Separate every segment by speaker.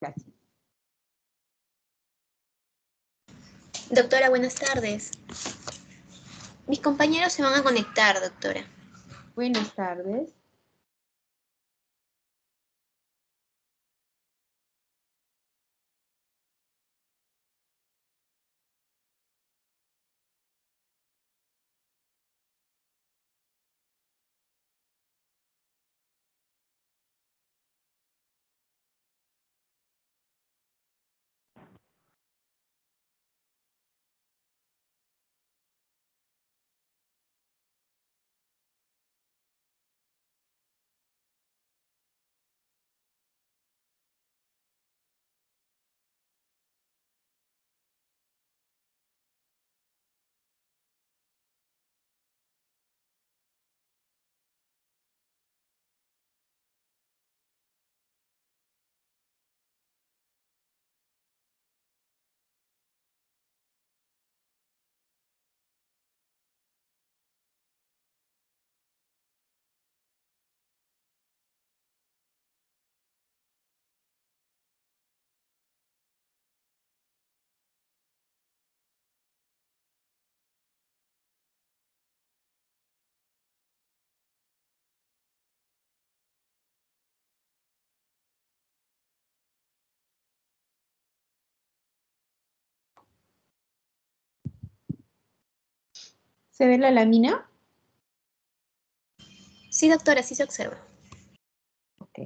Speaker 1: Gracias.
Speaker 2: Doctora, buenas tardes. Mis compañeros se van a conectar, doctora.
Speaker 1: Buenas tardes. ¿Se ve la lámina?
Speaker 2: Sí, doctora, sí se observa.
Speaker 1: Ok.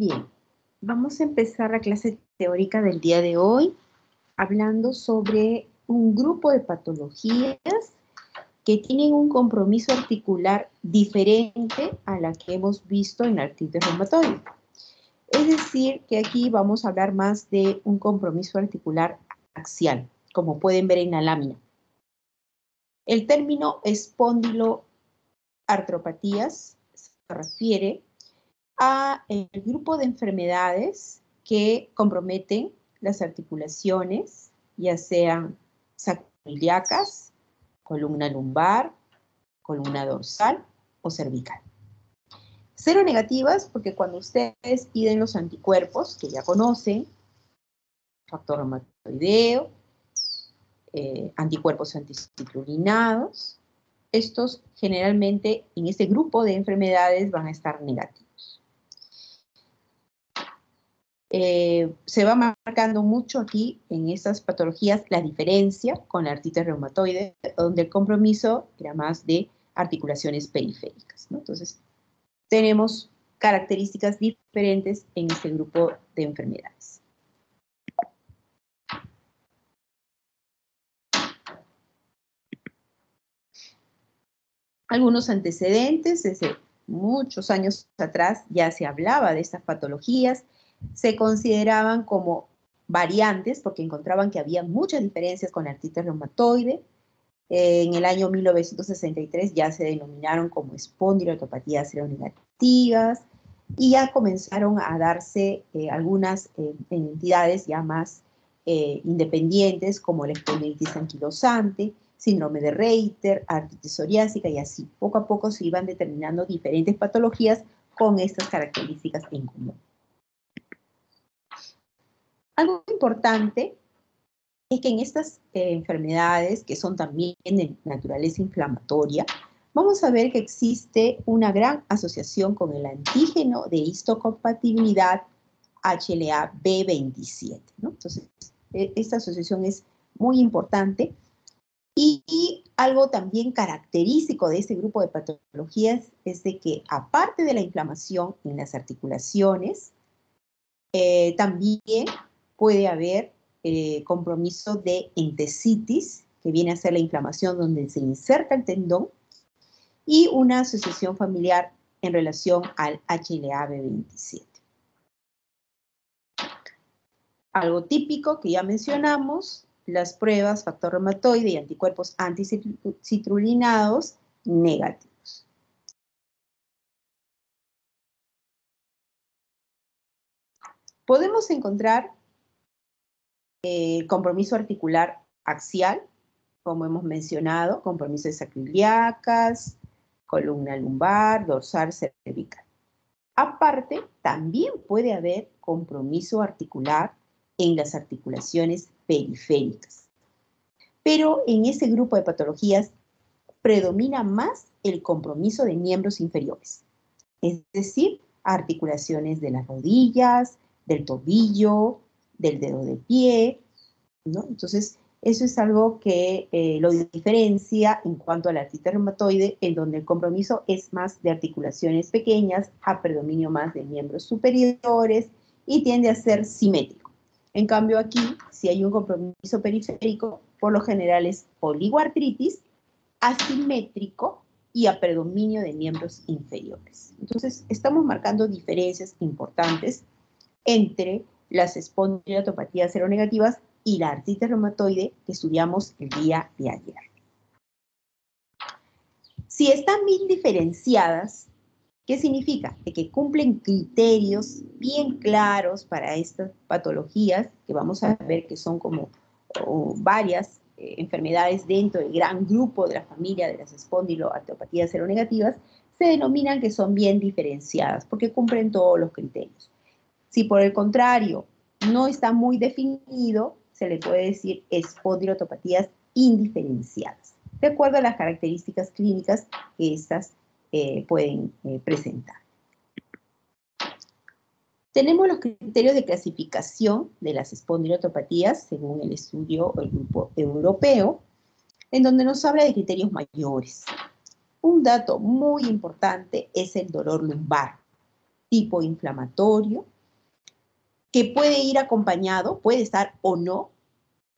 Speaker 1: Bien, vamos a empezar la clase teórica del día de hoy hablando sobre un grupo de patologías que tienen un compromiso articular diferente a la que hemos visto en la artritis reumatoide. Es decir, que aquí vamos a hablar más de un compromiso articular axial, como pueden ver en la lámina. El término espondiloartropatías se refiere a el grupo de enfermedades que comprometen las articulaciones, ya sean sacroiliacas, columna lumbar, columna dorsal o cervical. Cero negativas porque cuando ustedes piden los anticuerpos, que ya conocen, factor reumatoideo, eh, anticuerpos anticiclurinados, estos generalmente en este grupo de enfermedades van a estar negativos. Eh, se va marcando mucho aquí en estas patologías la diferencia con la artritis reumatoide, donde el compromiso era más de articulaciones periféricas. Entonces, tenemos características diferentes en este grupo de enfermedades. Algunos antecedentes, desde muchos años atrás ya se hablaba de estas patologías, se consideraban como variantes porque encontraban que había muchas diferencias con la artritis reumatoide. en el año 1963 ya se denominaron como espondilotopatías seronegativas y ya comenzaron a darse eh, algunas eh, entidades ya más eh, independientes como la espondilitis anquilosante, síndrome de Reiter, artritis psoriásica y así. Poco a poco se iban determinando diferentes patologías con estas características en común. Algo importante es que en estas eh, enfermedades, que son también de naturaleza inflamatoria, vamos a ver que existe una gran asociación con el antígeno de histocompatibilidad HLA-B27. Entonces, e, esta asociación es muy importante. Y, algo también característico de este grupo de patologías es de que aparte de la inflamación en las articulaciones, eh, también puede haber eh, compromiso de entesitis, que viene a ser la inflamación donde se inserta el tendón, y una asociación familiar en relación al HLA-B27. Algo típico que ya mencionamos, las pruebas factor reumatoide y anticuerpos anticitrulinados negativos. Podemos encontrar eh, compromiso articular axial, como hemos mencionado, compromisos sacroiliacas, columna lumbar, dorsal, cervical. Aparte, también puede haber compromiso articular en las articulaciones periféricas. Pero en ese grupo de patologías predomina más el compromiso de miembros inferiores, es decir, articulaciones de las rodillas, del tobillo, del dedo de pie, ¿no? Entonces, eso es algo que eh, lo diferencia en cuanto a la artritis reumatoide, en donde el compromiso es más de articulaciones pequeñas, a predominio más de miembros superiores y tiende a ser simétrico. En cambio aquí, si hay un compromiso periférico, por lo general es oligoartritis, asimétrico y a predominio de miembros inferiores. Entonces, estamos marcando diferencias importantes entre las espondilatopatías seronegativas y la artritis reumatoide que estudiamos el día de ayer. Si están bien diferenciadas, ¿qué significa? De que cumplen criterios bien claros para estas patologías, que vamos a ver que son como varias eh, enfermedades dentro del gran grupo de la familia de las espondiloartropatías seronegativas, se denominan que son bien diferenciadas porque cumplen todos los criterios. Si por el contrario no está muy definido, se le puede decir espondilotopatías indiferenciadas, de acuerdo a las características clínicas que éstas eh, pueden eh, presentar. Tenemos los criterios de clasificación de las espondilotopatías según el estudio el grupo europeo, en donde nos habla de criterios mayores. Un dato muy importante es el dolor lumbar, tipo inflamatorio, que puede ir acompañado, puede estar o no,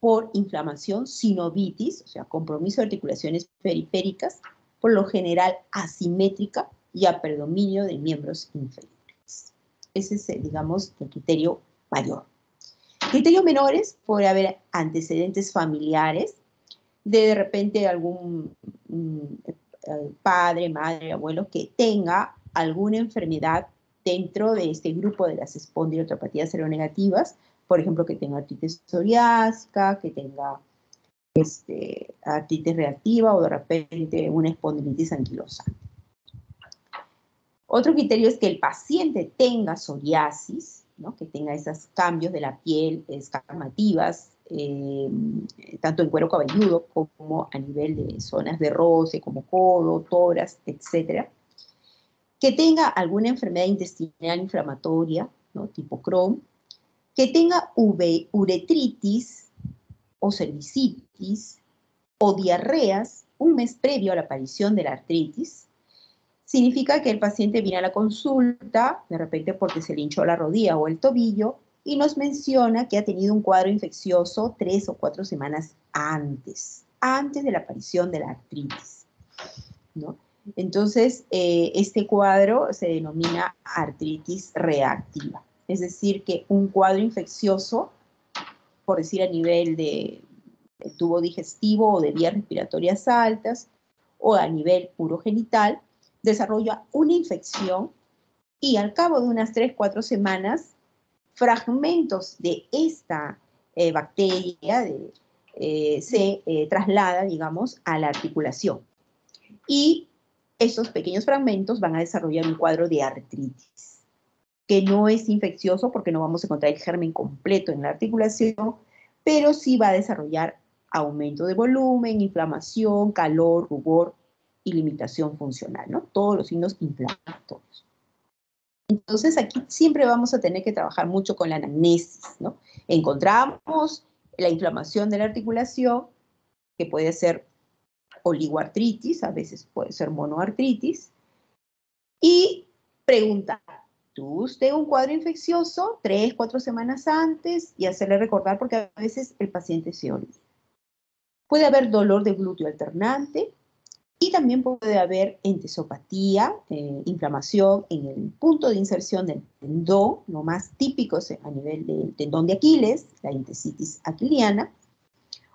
Speaker 1: por inflamación, sinovitis, o sea, compromiso de articulaciones periféricas, por lo general asimétrica y a predominio de miembros inferiores. Ese es, digamos, el criterio mayor. Criterios menores, puede haber antecedentes familiares, de de repente algún mm, eh, padre, madre, abuelo que tenga alguna enfermedad dentro de este grupo de las espondiliotropatías seronegativas, por ejemplo, que tenga artritis psoriásica, que tenga este, artritis reactiva o de repente una espondilitis anquilosa. Otro criterio es que el paciente tenga psoriasis, que tenga esos cambios de la piel escamativas, eh, tanto en cuero cabelludo como a nivel de zonas de roce, como codo, toras, etcétera que tenga alguna enfermedad intestinal inflamatoria, ¿no? tipo Crohn, que tenga uretritis o cervicitis o diarreas un mes previo a la aparición de la artritis, significa que el paciente viene a la consulta, de repente porque se le hinchó la rodilla o el tobillo, y nos menciona que ha tenido un cuadro infeccioso tres o cuatro semanas antes, antes de la aparición de la artritis. ¿no? Entonces, eh, este cuadro se denomina artritis reactiva. Es decir, que un cuadro infeccioso, por decir a nivel de, tubo digestivo o de vías respiratorias altas, o a nivel urogenital, desarrolla una infección y al cabo de unas 3-4 semanas, fragmentos de esta eh, bacteria eh, se traslada, digamos, a la articulación. Y esos pequeños fragmentos van a desarrollar un cuadro de artritis, que no es infeccioso porque no vamos a encontrar el germen completo en la articulación, pero sí va a desarrollar aumento de volumen, inflamación, calor, rubor y limitación funcional, ¿no? Todos los signos inflamatorios. Entonces aquí siempre vamos a tener que trabajar mucho con la anamnesis, ¿no? Encontramos la inflamación de la articulación, que puede ser oligoartritis, a veces puede ser monoartritis, y preguntar, ¿tuvo usted un cuadro infeccioso tres, cuatro semanas antes? Y hacerle recordar porque a veces el paciente se olvida. Puede haber dolor de glúteo alternante Y también puede haber entesopatía, eh, inflamación en el punto de inserción del tendón, lo más típico es a nivel del tendón de Aquiles, la intesitis aquiliana,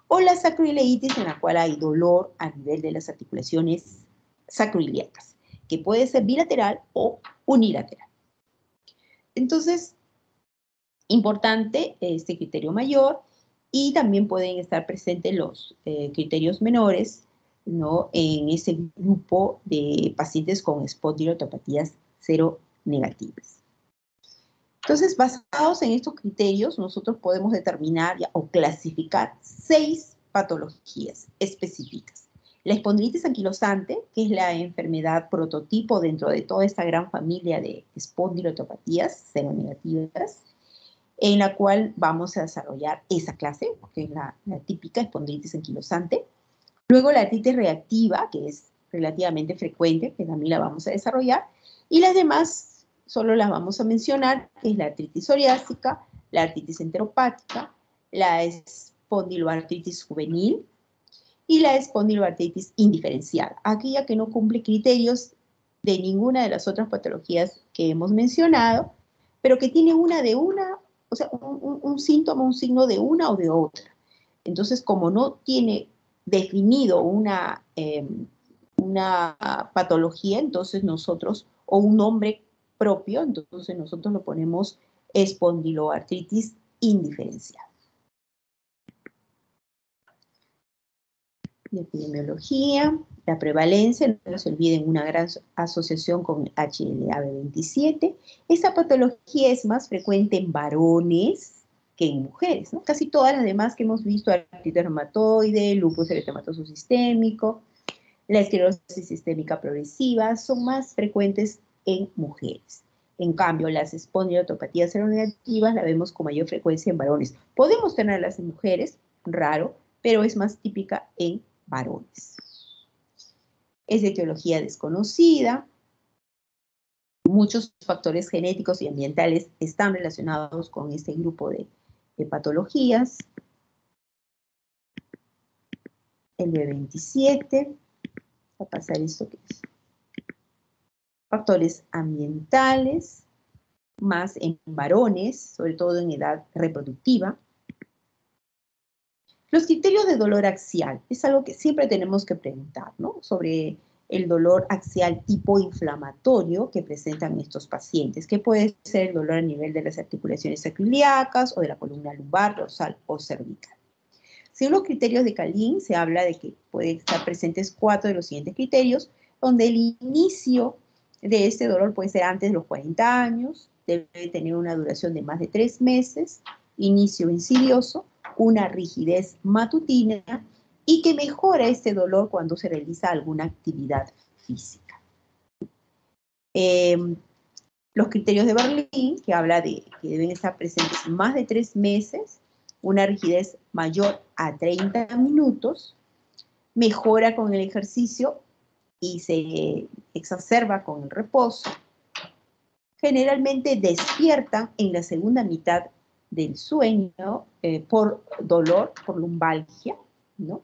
Speaker 1: o la sacroileitis en la cual hay dolor a nivel de las articulaciones sacroiliacas, que puede ser bilateral o unilateral. Entonces, importante este criterio mayor y también pueden estar presentes los eh, criterios menores ¿no? en ese grupo de pacientes con espondilotopatías cero negativas. Entonces, basados en estos criterios, nosotros podemos determinar o clasificar seis patologías específicas. La espondilitis anquilosante, que es la enfermedad prototipo dentro de toda esta gran familia de espondilotopatías seronegativas, en la cual vamos a desarrollar esa clase, que es la, típica espondilitis anquilosante. Luego la artritis reactiva, que es relativamente frecuente, que también la vamos a desarrollar. Y las demás solo las vamos a mencionar, que es la artritis psoriásica, la artritis enteropática, la espondiloartritis juvenil y la espondiloartritis indiferencial, aquella que no cumple criterios de ninguna de las otras patologías que hemos mencionado, pero que tiene una de una o sea, un, síntoma, un signo de una o de otra. Entonces, como no tiene definido una, em, una patología, entonces nosotros, o un nombre propio, entonces nosotros lo ponemos espondiloartritis indiferencial. De epidemiología, la prevalencia, no se olviden, una gran asociación con HLA-B27. Esta patología es más frecuente en varones que en mujeres, ¿no? Casi todas las demás que hemos visto, artritis reumatoide, lupus eritematoso sistémico, la esclerosis sistémica progresiva, son más frecuentes en mujeres. En cambio, las espondiotopatías seronegativas la vemos con mayor frecuencia en varones. Podemos tenerlas en mujeres, raro, pero es más típica en varones es de etiología desconocida. Muchos factores genéticos y ambientales están relacionados con este grupo de, patologías. El B27, va a pasar esto que es. Factores ambientales, más en varones, sobre todo en edad reproductiva. Los criterios de dolor axial es algo que siempre tenemos que preguntar, ¿no? Sobre el dolor axial tipo inflamatorio que presentan estos pacientes, que puede ser el dolor a nivel de las articulaciones sacroiliacas o de la columna lumbar, dorsal o cervical. Según los criterios de Calín, se habla de que pueden estar presentes cuatro de los siguientes criterios, donde el inicio de este dolor puede ser antes de los 40 años, debe tener una duración de más de tres meses, inicio insidioso, una rigidez matutina y que mejora este dolor cuando se realiza alguna actividad física. Em, los criterios de Berlín, que habla de que deben estar presentes más de tres meses, una rigidez mayor a 30 minutos, mejora con el ejercicio y se exacerba con el reposo. Generalmente despiertan en la segunda mitad del sueño eh, por dolor, por lumbalgia, ¿no?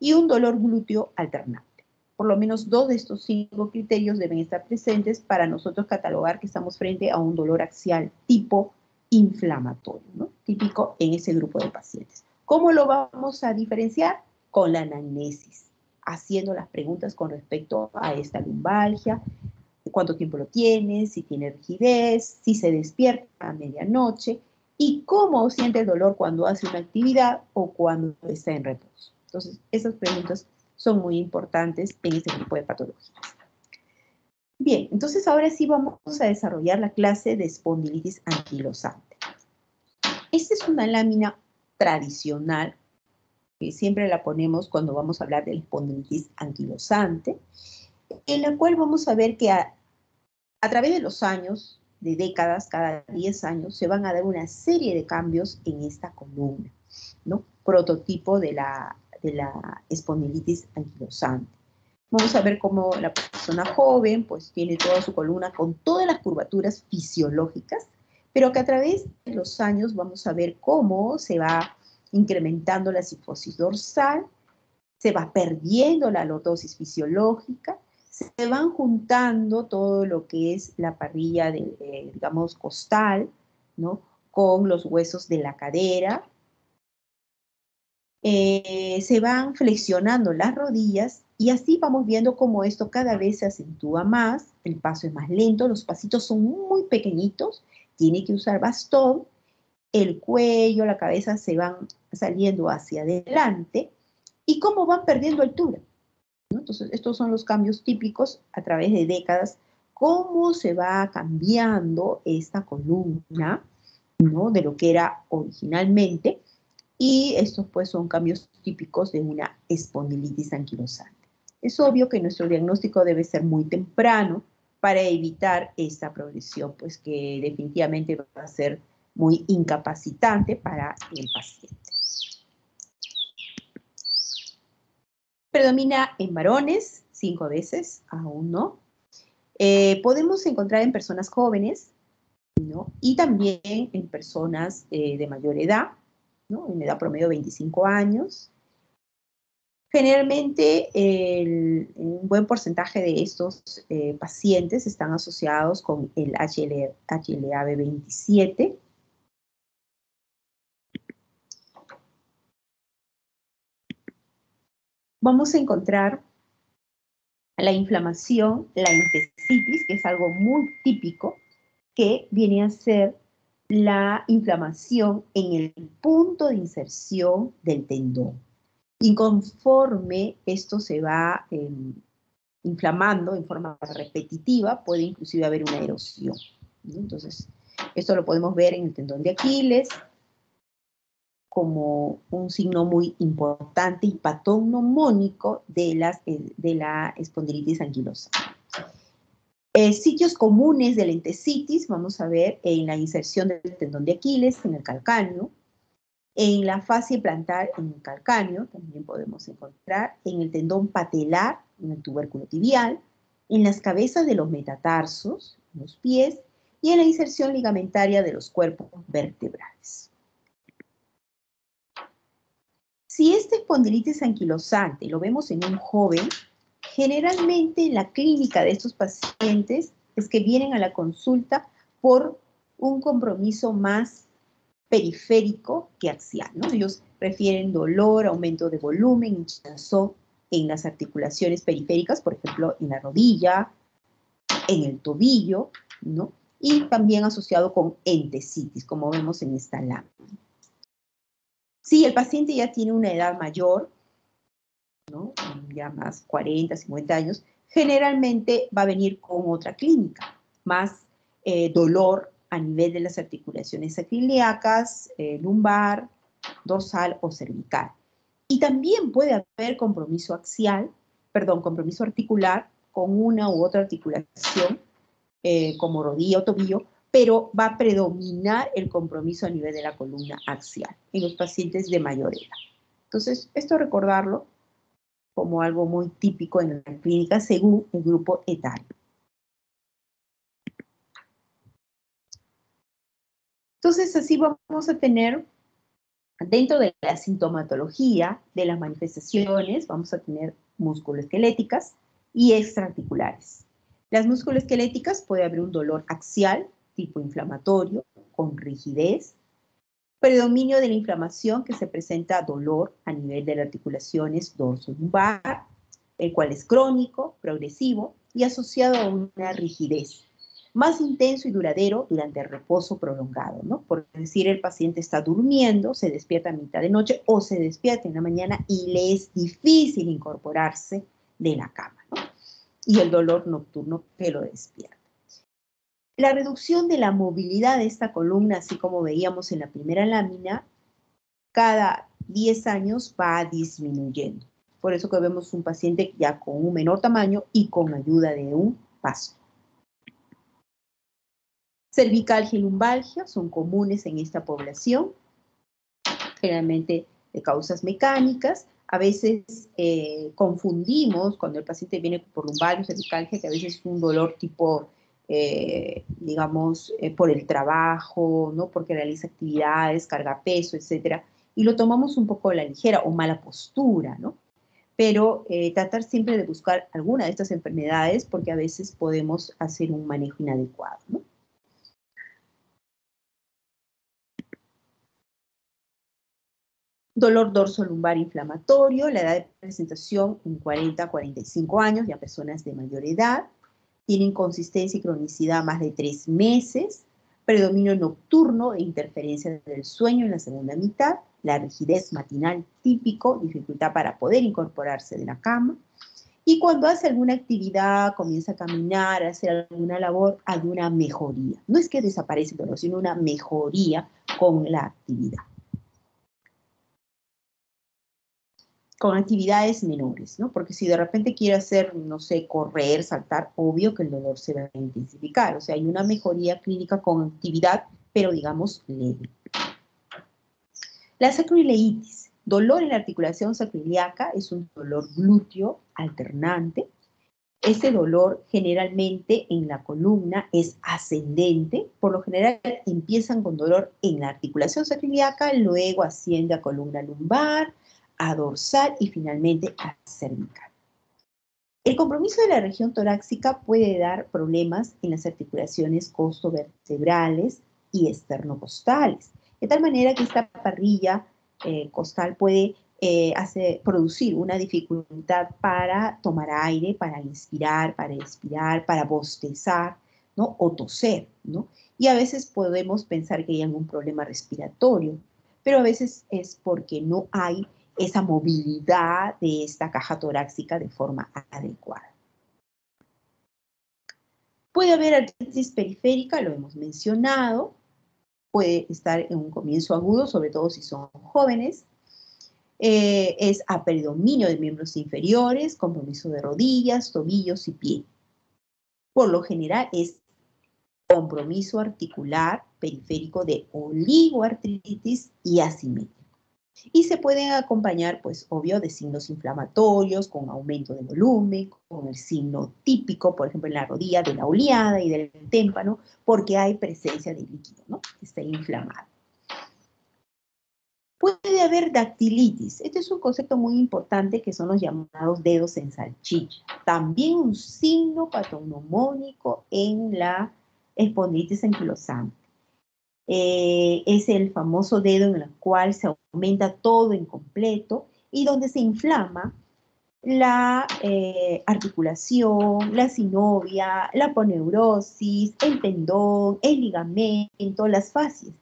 Speaker 1: Y un dolor glúteo alternante. Por lo menos dos de estos cinco criterios deben estar presentes para nosotros catalogar que estamos frente a un dolor axial tipo inflamatorio, ¿no? Típico en ese grupo de pacientes. ¿Cómo lo vamos a diferenciar? Con la anamnesis, haciendo las preguntas con respecto a esta lumbalgia, cuánto tiempo lo tiene, si tiene rigidez, si se despierta a medianoche, y cómo siente el dolor cuando hace una actividad o cuando está en reposo. Entonces, esas preguntas son muy importantes en este tipo de patologías. Bien, entonces ahora sí vamos a desarrollar la clase de espondilitis anquilosante. Esta es una lámina tradicional que siempre la ponemos cuando vamos a hablar de espondilitis anquilosante, en la cual vamos a ver que a, a través de los años de décadas, cada 10 años, se van a dar una serie de cambios en esta columna, ¿no? Prototipo de la, de la espondilitis anquilosante. Vamos a ver cómo la persona joven, pues tiene toda su columna con todas las curvaturas fisiológicas, pero que a través de los años vamos a ver cómo se va incrementando la sifosis dorsal, se va perdiendo la lordosis fisiológica, se van juntando todo lo que es la parrilla, de, digamos, costal, ¿no? Con los huesos de la cadera. Eh, se van flexionando las rodillas y así vamos viendo cómo esto cada vez se acentúa más, el paso es más lento, los pasitos son muy pequeñitos, tiene que usar bastón, el cuello, la cabeza se van saliendo hacia adelante y cómo van perdiendo altura. Entonces, estos son los cambios típicos a través de décadas, cómo se va cambiando esta columna, ¿no? De lo que era originalmente, y estos pues son cambios típicos de una espondilitis anquilosante. Es obvio que nuestro diagnóstico debe ser muy temprano para evitar esta progresión, pues que definitivamente va a ser muy incapacitante para el paciente. Predomina en varones, cinco veces, aún no. Eh, podemos encontrar en personas jóvenes. Y también en personas eh, de mayor edad. En edad promedio 25 años. Generalmente, un buen porcentaje de estos eh, pacientes están asociados con el HLA-B27, vamos a encontrar la inflamación, la intestitis, que es algo muy típico, que viene a ser la inflamación en el punto de inserción del tendón. Y conforme esto se va em, inflamando en forma repetitiva, puede inclusive haber una erosión. Entonces, esto lo podemos ver en el tendón de Aquiles, como un signo muy importante y patognomónico de, las, eh, de la espondilitis anquilosa. Eh, sitios comunes de entesitis, vamos a ver en la inserción del tendón de Aquiles, en el calcáneo, en la fascia plantar, en el calcáneo, también podemos encontrar, en el tendón patelar, en el tubérculo tibial, en las cabezas de los metatarsos, en los pies, y en la inserción ligamentaria de los cuerpos vertebrales. Si esta espondilitis anquilosante lo vemos en un joven, generalmente la clínica de estos pacientes es que vienen a la consulta por un compromiso más periférico que axial. ¿no? Ellos refieren dolor, aumento de volumen, hinchazón en las articulaciones periféricas, por ejemplo, en la rodilla, en el tobillo, ¿no? y también asociado con entesitis, como vemos en esta lámina. Si el paciente ya tiene una edad mayor, ya más 40, 50 años, generalmente va a venir con otra clínica, más eh, dolor a nivel de las articulaciones sacroiliacas, eh, lumbar, dorsal o cervical. Y también puede haber compromiso axial, perdón, compromiso articular con una u otra articulación, eh, como rodilla o tobillo, pero va a predominar el compromiso a nivel de la columna axial en los pacientes de mayor edad. Entonces, esto recordarlo como algo muy típico en la clínica según el grupo etario. Entonces, así vamos a tener, dentro de la sintomatología de las manifestaciones, vamos a tener musculoesqueléticas y extraarticulares. Las musculoesqueléticas puede haber un dolor axial, tipo inflamatorio, con rigidez, predominio de la inflamación que se presenta dolor a nivel de las articulaciones dorso-lumbar, el cual es crónico, progresivo y asociado a una rigidez más intenso y duradero durante el reposo prolongado, ¿no? Por decir, el paciente está durmiendo, se despierta a mitad de noche o se despierta en la mañana y le es difícil incorporarse de la cama, ¿no? Y el dolor nocturno que lo despierta. La reducción de la movilidad de esta columna, así como veíamos en la primera lámina, cada 10 años va disminuyendo. Por eso que vemos un paciente ya con un menor tamaño y con ayuda de un paso. Cervicalgia y lumbalgia son comunes en esta población, generalmente de causas mecánicas. A veces eh, confundimos cuando el paciente viene por lumbalgia o cervicalgia, que a veces es un dolor tipo eh, digamos, eh, por el trabajo, ¿no? Porque realiza actividades, carga peso, etcétera, y lo tomamos un poco a la ligera o mala postura, ¿no? pero eh, tratar siempre de buscar alguna de estas enfermedades porque a veces podemos hacer un manejo inadecuado. ¿no? Dolor dorso-lumbar inflamatorio, la edad de presentación en 40 a 45 años, ya personas de mayor edad. Tienen consistencia y cronicidad más de tres meses. Predominio nocturno e interferencia del sueño en la segunda mitad. La rigidez matinal típico, dificultad para poder incorporarse de la cama. Y cuando hace alguna actividad, comienza a caminar, a hacer alguna labor, hay una mejoría. No es que desaparece el sino una mejoría con la actividad. Con actividades menores, ¿no? Porque si de repente quiere hacer, no sé, correr, saltar, obvio que el dolor se va a intensificar. O sea, hay una mejoría clínica con actividad, pero digamos leve. La sacroileitis, dolor en la articulación sacroiliaca, es un dolor glúteo alternante. Ese dolor generalmente en la columna es ascendente, por lo general empiezan con dolor en la articulación sacroiliaca, luego asciende a columna lumbar, a dorsal y finalmente a cervical. El compromiso de la región torácica puede dar problemas en las articulaciones costovertebrales y esternocostales, de tal manera que esta parrilla eh, costal puede eh, producir una dificultad para tomar aire, para inspirar, para expirar, para bostezar, ¿no? O toser, ¿no? Y a veces podemos pensar que hay algún problema respiratorio, pero a veces es porque no hay esa movilidad de esta caja torácica de forma adecuada. Puede haber artritis periférica, lo hemos mencionado, puede estar en un comienzo agudo, sobre todo si son jóvenes. Eh, es apredominio de miembros inferiores, compromiso de rodillas, tobillos y pie. Por lo general es compromiso articular periférico de oligoartritis y asimetría. Y se pueden acompañar, pues, obvio, de signos inflamatorios, con aumento de volumen, con el signo típico, por ejemplo, en la rodilla de la oleada y del témpano, porque hay presencia de líquido, ¿no? Está inflamado. Puede haber dactilitis. Este es un concepto muy importante que son los llamados dedos en salchicha. También un signo patognomónico en la espondilitis anquilosante. Eh, es el famoso dedo en el cual se aumenta todo en completo y donde se inflama la eh, articulación, la sinovia, la poneurosis, el tendón, el ligamento, las fascias.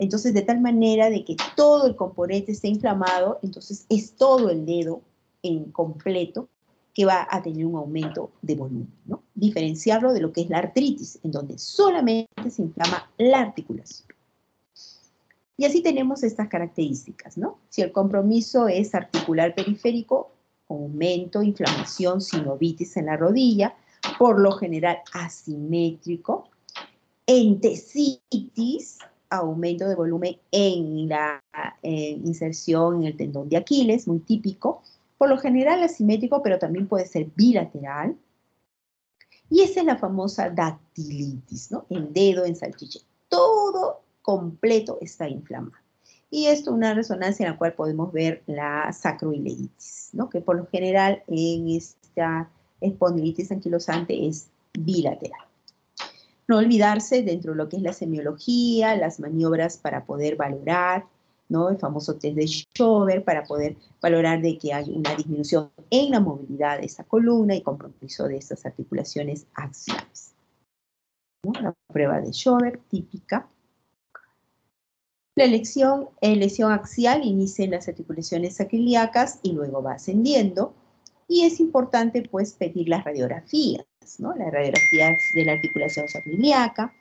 Speaker 1: Entonces, de tal manera de que todo el componente esté inflamado, entonces es todo el dedo en completo que va a tener un aumento de volumen, ¿no? Diferenciarlo de lo que es la artritis, en donde solamente se inflama la articulación. Y así tenemos estas características, ¿no? Si el compromiso es articular periférico, aumento, inflamación, sinovitis en la rodilla, por lo general asimétrico, entesitis, aumento de volumen en la inserción en el tendón de Aquiles, muy típico, por lo general asimétrico, pero también puede ser bilateral. Y esa es la famosa dactilitis, ¿no? El dedo en salchicha. Todo completo está inflamado. Y esto es una resonancia en la cual podemos ver la sacroileitis, ¿no? Que por lo general en esta espondilitis anquilosante es bilateral. No olvidarse dentro de lo que es la semiología, las maniobras para poder valorar ¿no? El famoso test de Schober para poder valorar de que hay una disminución en la movilidad de esa columna y compromiso de estas articulaciones axiales. La prueba de Schober típica. La lesión, eh, lesión axial inicia en las articulaciones acrílicas y luego va ascendiendo. Y es importante pues pedir las radiografías, ¿no? Las radiografías de la articulación sacroiliaca,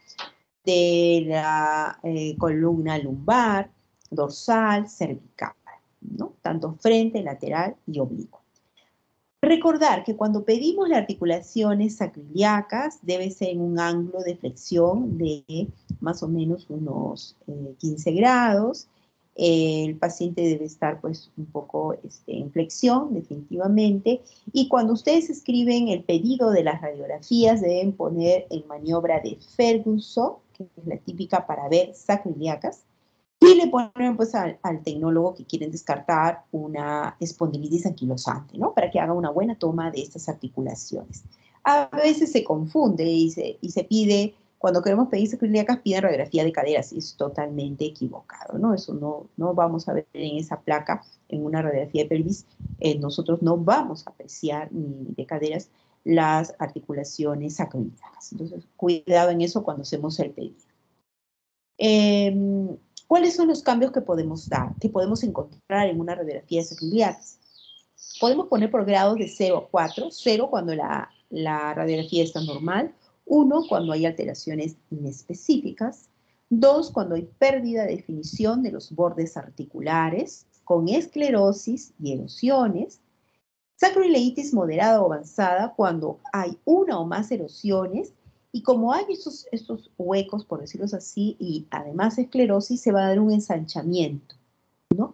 Speaker 1: de la eh, columna lumbar, dorsal, cervical, ¿no? tanto frente, lateral y oblicuo. Recordar que cuando pedimos las articulaciones sacroiliacas debe ser en un ángulo de flexión de más o menos unos 15 eh, grados. el paciente debe estar pues un poco este, en flexión definitivamente y cuando ustedes escriben el pedido de las radiografías deben poner en maniobra de Ferguson, que es la típica para ver sacroiliacas, Y le ponen pues al, tecnólogo que quieren descartar una espondilitis anquilosante, ¿no? Para que haga una buena toma de estas articulaciones. A veces se confunde y se, y se pide, cuando queremos pedir sacroiliacas, piden radiografía de caderas y es totalmente equivocado, ¿no? Eso no, no vamos a ver en esa placa, en una radiografía de pelvis, eh, nosotros no vamos a apreciar ni de caderas las articulaciones sacroiliacas. Entonces, cuidado en eso cuando hacemos el pedido. Em, ¿Cuáles son los cambios que podemos dar, que podemos encontrar en una radiografía de Podemos poner por grados de 0 a 4, 0 cuando la, la radiografía está normal, 1 cuando hay alteraciones inespecíficas, 2 cuando hay pérdida de definición de los bordes articulares, con esclerosis y erosiones, sacroileitis moderada o avanzada cuando hay una o más erosiones y como hay estos, estos huecos, por decirlo así, y además esclerosis, se va a dar un ensanchamiento, ¿no?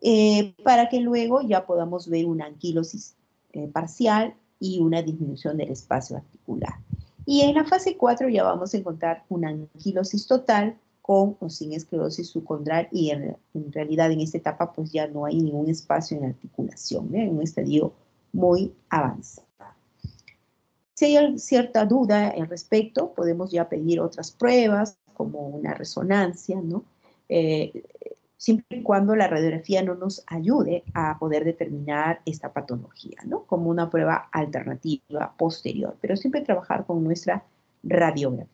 Speaker 1: Eh, para que luego ya podamos ver una anquilosis eh, parcial y una disminución del espacio articular. Y en la fase 4 ya vamos a encontrar una anquilosis total con o sin esclerosis subcondral y en, realidad en esta etapa pues ya no hay ningún espacio en articulación, ¿eh? en un estadio muy avanzado. Si hay cierta duda al respecto, podemos ya pedir otras pruebas, como una resonancia, ¿no? Eh, siempre y cuando la radiografía no nos ayude a poder determinar esta patología, ¿no? Como una prueba alternativa posterior, pero siempre trabajar con nuestra radiografía.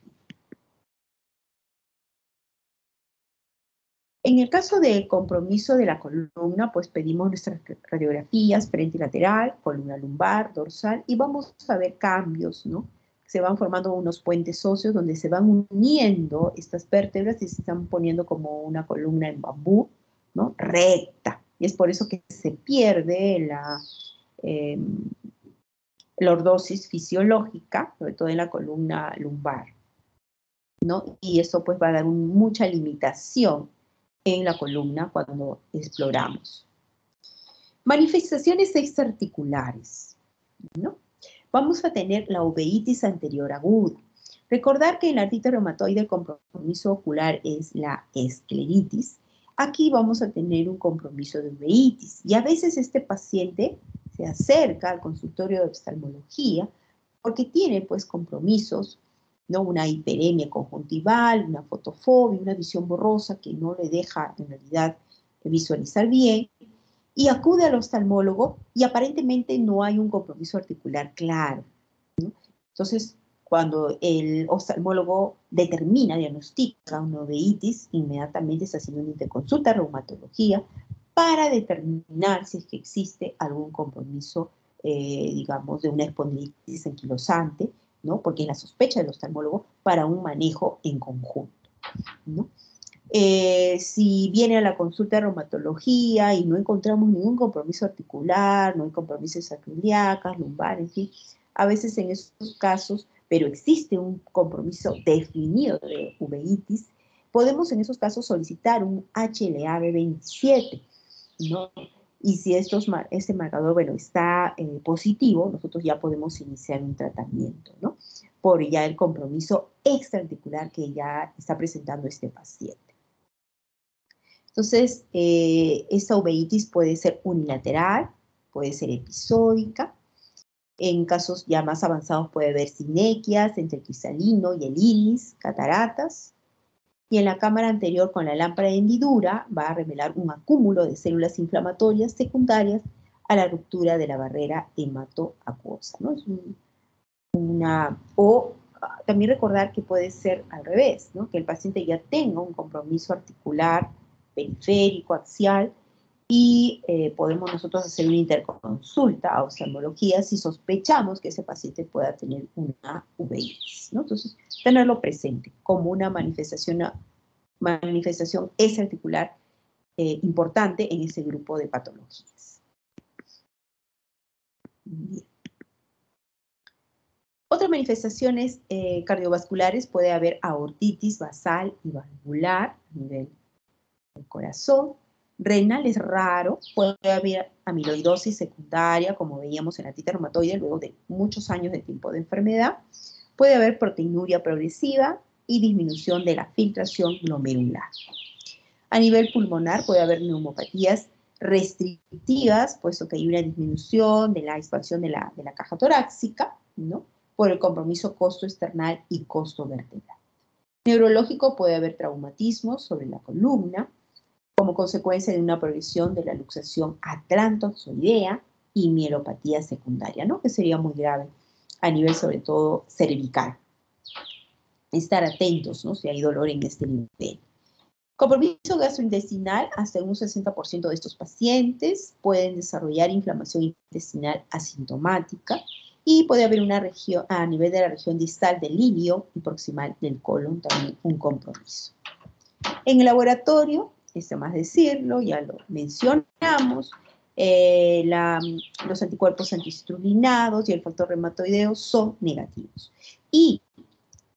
Speaker 1: En el caso del compromiso de la columna, pues pedimos nuestras radiografías frente y lateral, columna lumbar, dorsal, y vamos a ver cambios, ¿no? Se van formando unos puentes óseos donde se van uniendo estas vértebras y se están poniendo como una columna en bambú, ¿no? Recta. Y es por eso que se pierde la em, lordosis fisiológica, sobre todo en la columna lumbar, ¿no? Y eso pues va a dar mucha limitación en la columna cuando exploramos. Manifestaciones extraarticulares. ¿no? Vamos a tener la uveitis anterior aguda. Recordar que en la artritis reumatoide el compromiso ocular es la escleritis. Aquí vamos a tener un compromiso de uveitis y a veces este paciente se acerca al consultorio de oftalmología porque tiene pues compromisos ¿no? Una hiperemia conjuntival, una fotofobia, una visión borrosa que no le deja en realidad visualizar bien, y acude al oftalmólogo y aparentemente no hay un compromiso articular claro. Entonces, cuando el oftalmólogo determina, diagnostica una uveitis, inmediatamente está haciendo una interconsulta reumatología para determinar si es que existe algún compromiso, eh, digamos, de una espondilitis anquilosante ¿no? Porque es la sospecha del oftalmólogo para un manejo en conjunto, eh, si viene a la consulta de reumatología y no encontramos ningún compromiso articular, no hay compromisos acroiliacas, lumbar, en fin, a veces en esos casos, pero existe un compromiso definido de uveitis, podemos en esos casos solicitar un HLA-B27, ¿no? Y si este marcador, bueno, está eh, positivo, nosotros ya podemos iniciar un tratamiento, ¿no? Por ya el compromiso extraarticular que ya está presentando este paciente. Entonces, eh, esta uveitis puede ser unilateral, puede ser episódica. En casos ya más avanzados puede haber sinequias entre el cristalino y el iris, cataratas, y en la cámara anterior con la lámpara de hendidura va a revelar un acúmulo de células inflamatorias secundarias a la ruptura de la barrera hematoacuosa. ¿no? una, o ah, también recordar que puede ser al revés, ¿no? que el paciente ya tenga un compromiso articular periférico, axial, y eh, podemos nosotros hacer una interconsulta a oftalmología si sospechamos que ese paciente pueda tener una. ¿no? Entonces, tenerlo presente como una manifestación, una manifestación extraarticular eh, importante en ese grupo de patologías. Otras manifestaciones eh, cardiovasculares puede haber aortitis basal y valvular a nivel del corazón, renal es raro, puede haber amiloidosis secundaria, como veíamos en la tita reumatoide, luego de muchos años de tiempo de enfermedad. Puede haber proteinuria progresiva y disminución de la filtración glomerular. A nivel pulmonar puede haber neumopatías restrictivas, puesto que hay una disminución de la expansión de la, de la caja torácica, ¿no? Por el compromiso costo external y costo vertebral. Neurológico puede haber traumatismos sobre la columna, como consecuencia de una progresión de la luxación atlantozoidea y mielopatía secundaria, ¿no? Que sería muy grave a nivel sobre todo cervical. Estar atentos, ¿no? Si hay dolor en este nivel. Compromiso gastrointestinal, hasta un 60% de estos pacientes pueden desarrollar inflamación intestinal asintomática y puede haber una región, a nivel de la región distal del ilio y proximal del colon, también un compromiso. En el laboratorio, esto más decirlo, ya lo mencionamos, eh, los anticuerpos anticitrulinados y el factor reumatoideo son negativos. Y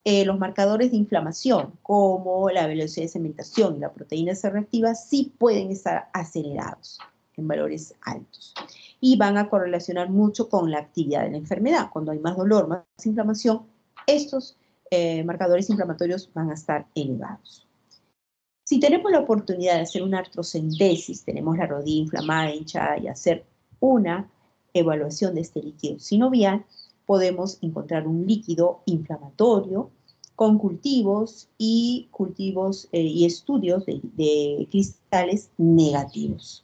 Speaker 1: eh, los marcadores de inflamación, como la velocidad de cementación y la proteína C reactiva, sí pueden estar acelerados en valores altos. Y van a correlacionar mucho con la actividad de la enfermedad. Cuando hay más dolor, más inflamación, estos eh, marcadores inflamatorios van a estar elevados. Si tenemos la oportunidad de hacer una artrocentesis, tenemos la rodilla inflamada, hinchada y hacer una evaluación de este líquido sinovial, podemos encontrar un líquido inflamatorio con cultivos y cultivos eh, y estudios de, cristales negativos.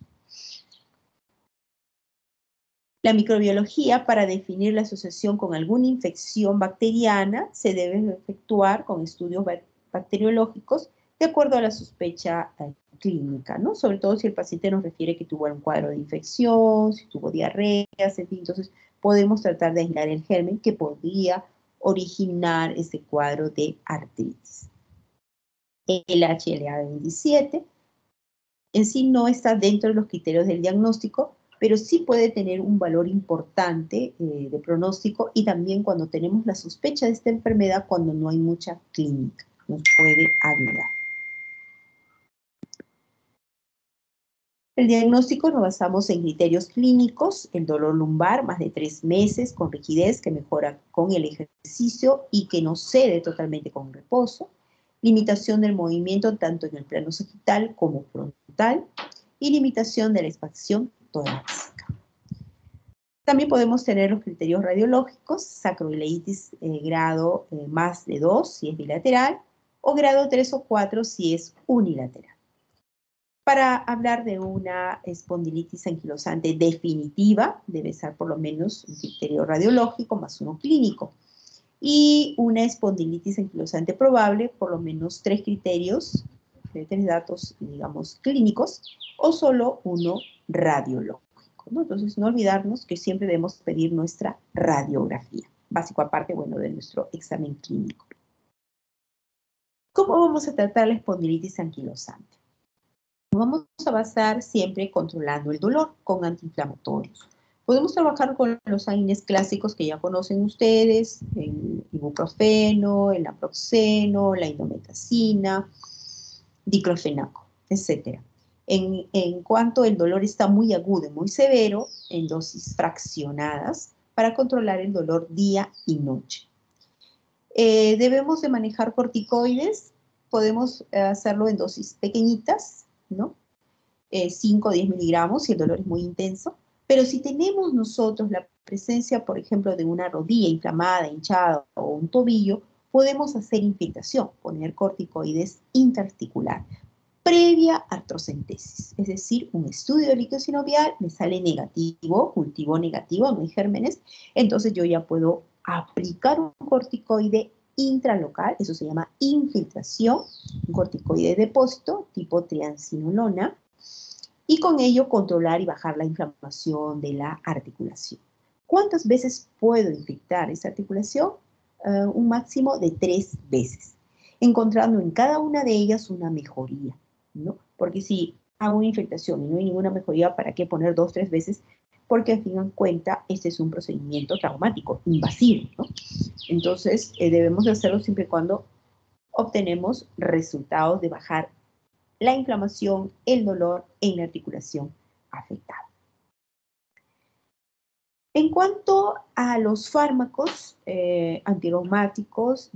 Speaker 1: La microbiología, para definir la asociación con alguna infección bacteriana, se debe efectuar con estudios bacteriológicos de acuerdo a la sospecha eh, clínica, ¿no? Sobre todo si el paciente nos refiere que tuvo un cuadro de infección, si tuvo diarrea, entonces podemos tratar de aislar el germen que podría originar ese cuadro de artritis. El HLA-27 en sí no está dentro de los criterios del diagnóstico, pero sí puede tener un valor importante eh, de pronóstico y también cuando tenemos la sospecha de esta enfermedad, cuando no hay mucha clínica, nos puede ayudar. El diagnóstico nos basamos en criterios clínicos, el dolor lumbar más de tres meses con rigidez que mejora con el ejercicio y que no cede totalmente con reposo, limitación del movimiento tanto en el plano sagital como frontal y limitación de la expansión torácica. También podemos tener los criterios radiológicos, sacroileitis eh, grado eh, más de 2 si es bilateral o grado 3 o 4 si es unilateral para hablar de una espondilitis anquilosante definitiva, debe ser por lo menos un criterio radiológico más uno clínico. Y una espondilitis anquilosante probable, por lo menos tres criterios, tres datos, digamos, clínicos, o solo uno radiológico. Entonces, no olvidarnos que siempre debemos pedir nuestra radiografía, básico aparte, bueno, de nuestro examen clínico. ¿Cómo vamos a tratar la espondilitis anquilosante? Vamos a basar siempre controlando el dolor con antiinflamatorios. Podemos trabajar con los AINES clásicos que ya conocen ustedes, el ibuprofeno, el naproxeno, la indometacina, diclofenaco, etc. En, cuanto el dolor está muy agudo y muy severo, en dosis fraccionadas para controlar el dolor día y noche. Eh, debemos de manejar corticoides, podemos hacerlo en dosis pequeñitas, ¿no? 5 o 10 miligramos si el dolor es muy intenso. Pero si tenemos nosotros la presencia, por ejemplo, de una rodilla inflamada, hinchada o un tobillo, podemos hacer infiltración, poner corticoides interarticular previa artrocentesis, es decir, un estudio de líquido sinovial me sale negativo, cultivo negativo, no hay gérmenes, entonces yo ya puedo aplicar un corticoide intralocal, eso se llama infiltración, un corticoide de depósito tipo triancinolona, y con ello controlar y bajar la inflamación de la articulación. ¿Cuántas veces puedo infectar esa articulación? Eh, un máximo de tres veces, encontrando en cada una de ellas una mejoría, ¿no? Porque si hago una infectación y no hay ninguna mejoría, ¿para qué poner dos, tres veces? Porque al fin y cuenta este es un procedimiento traumático, invasivo. Entonces eh, debemos hacerlo siempre y cuando obtenemos resultados de bajar la inflamación, el dolor en la articulación afectada. En cuanto a los fármacos eh,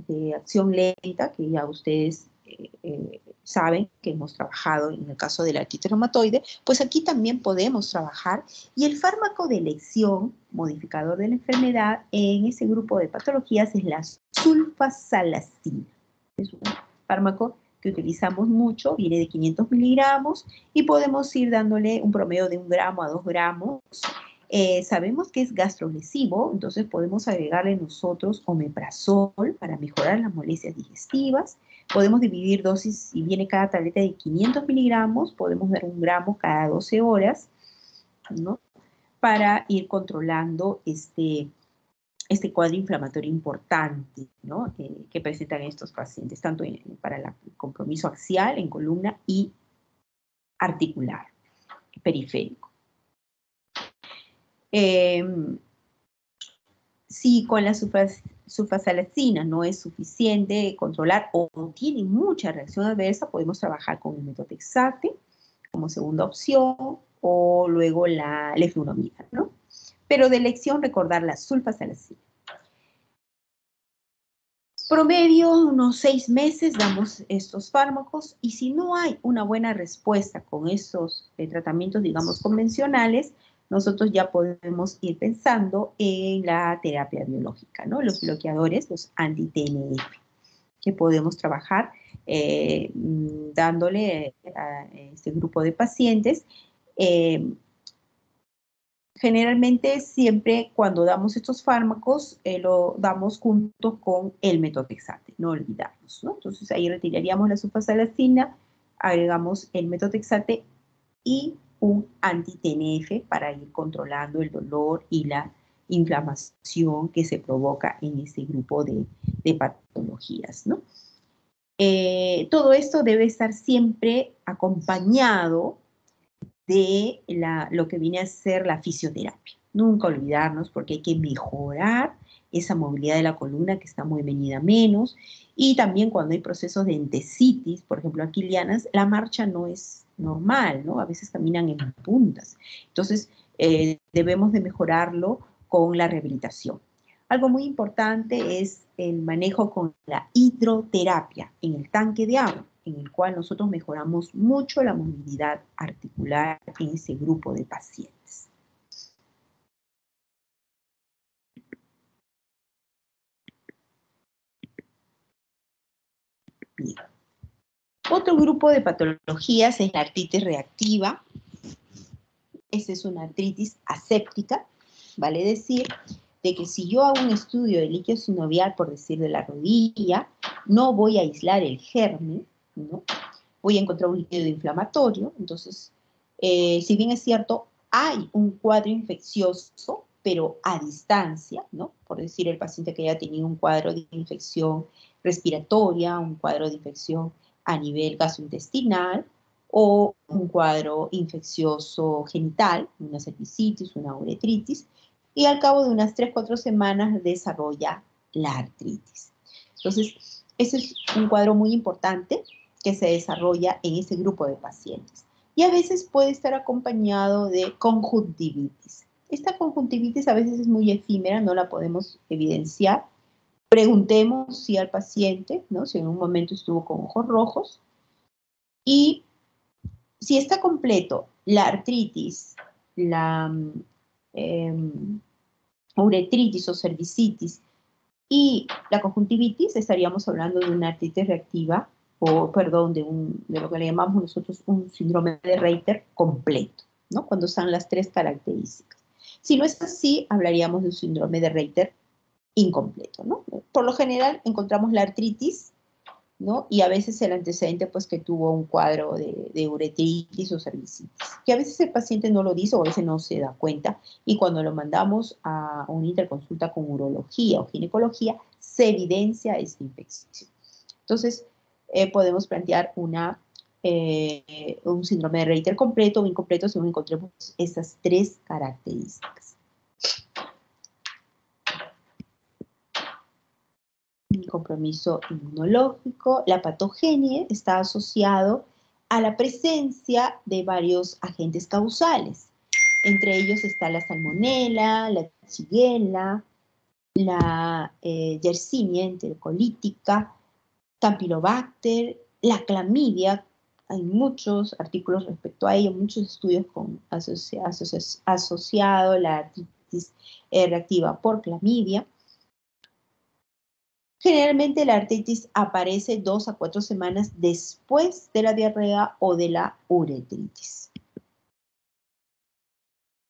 Speaker 1: de acción lenta, que ya ustedes eh, saben que hemos trabajado en el caso del artritis reumatoide, pues aquí también podemos trabajar. Y el fármaco de elección, modificador de la enfermedad, en ese grupo de patologías es la sulfasalacina. Es un fármaco que utilizamos mucho, viene de 500 miligramos y podemos ir dándole un promedio de un gramo a dos gramos. Eh, sabemos que es gastrolesivo, entonces podemos agregarle nosotros omeprazol para mejorar las molestias digestivas. Podemos dividir dosis, si viene cada tableta de 500 miligramos, podemos dar un gramo cada 12 horas, ¿no? Para ir controlando este, este cuadro inflamatorio importante ¿no? que presentan estos pacientes, tanto para el compromiso axial, en columna y articular, periférico. Em, si con la sulfasalacina no es suficiente controlar o tiene mucha reacción adversa, podemos trabajar con el metotexate como segunda opción o luego la leflunomida, ¿no? pero de elección recordar la sulfasalacina. Promedio, unos seis meses damos estos fármacos y si no hay una buena respuesta con estos eh, tratamientos, digamos, convencionales, nosotros ya podemos ir pensando en la terapia biológica, ¿no? Los bloqueadores, los anti-TNF, que podemos trabajar eh, dándole a este grupo de pacientes eh, generalmente siempre cuando damos estos fármacos eh, lo damos junto con el metotexate, no olvidarnos, ¿no? Entonces ahí retiraríamos la sulfasalacina, agregamos el metotexate y un anti-TNF para ir controlando el dolor y la inflamación que se provoca en este grupo de, patologías, ¿no? Eh, todo esto debe estar siempre acompañado de lo que viene a ser la fisioterapia. Nunca olvidarnos porque hay que mejorar esa movilidad de la columna que está muy venida menos. Y también cuando hay procesos de entesitis, por ejemplo, aquilianas, la marcha no es normal, ¿no? A veces caminan en puntas. Entonces, eh, debemos de mejorarlo con la rehabilitación. Algo muy importante es el manejo con la hidroterapia en el tanque de agua en el cual nosotros mejoramos mucho la movilidad articular en ese grupo de pacientes. Bien. Otro grupo de patologías es la artritis reactiva. Esta es una artritis aséptica, vale decir, de que si yo hago un estudio de líquido sinovial, por decir de la rodilla, no voy a aislar el germen, Voy a encontrar un líquido inflamatorio, entonces, eh, si bien es cierto, hay un cuadro infeccioso, pero a distancia, ¿no? Por decir, el paciente que haya tenido un cuadro de infección respiratoria, un cuadro de infección a nivel gastrointestinal o un cuadro infeccioso genital, una cervicitis, una uretritis, y al cabo de unas 3-4 semanas desarrolla la artritis. Entonces, ese es un cuadro muy importante que se desarrolla en ese grupo de pacientes. Y a veces puede estar acompañado de conjuntivitis. Esta conjuntivitis a veces es muy efímera, no la podemos evidenciar. Preguntemos si al paciente, ¿no? si en un momento estuvo con ojos rojos, y si está completo la artritis, la em, uretritis o cervicitis y la conjuntivitis, estaríamos hablando de una artritis reactiva o perdón, de, un, de lo que le llamamos nosotros un síndrome de Reiter completo, ¿no? Cuando están las tres características. Si no es así, hablaríamos de un síndrome de Reiter incompleto, ¿no? Por lo general encontramos la artritis, ¿no? Y a veces el antecedente, pues, que tuvo un cuadro de, uretritis o cervicitis, que a veces el paciente no lo dice o a veces no se da cuenta, y cuando lo mandamos a una interconsulta con urología o ginecología, se evidencia esta infección. Entonces, eh, podemos plantear una, eh, un síndrome de Reiter completo o incompleto según encontremos estas tres características. El compromiso inmunológico, la patogenia está asociado a la presencia de varios agentes causales. Entre ellos está la salmonela, la shigella, la eh, yersinia enterocolítica, Campylobacter, La clamidia, hay muchos artículos respecto a ello, muchos estudios con asociado la artritis reactiva por clamidia. Generalmente la artritis aparece dos a cuatro semanas después de la diarrea o de la uretritis.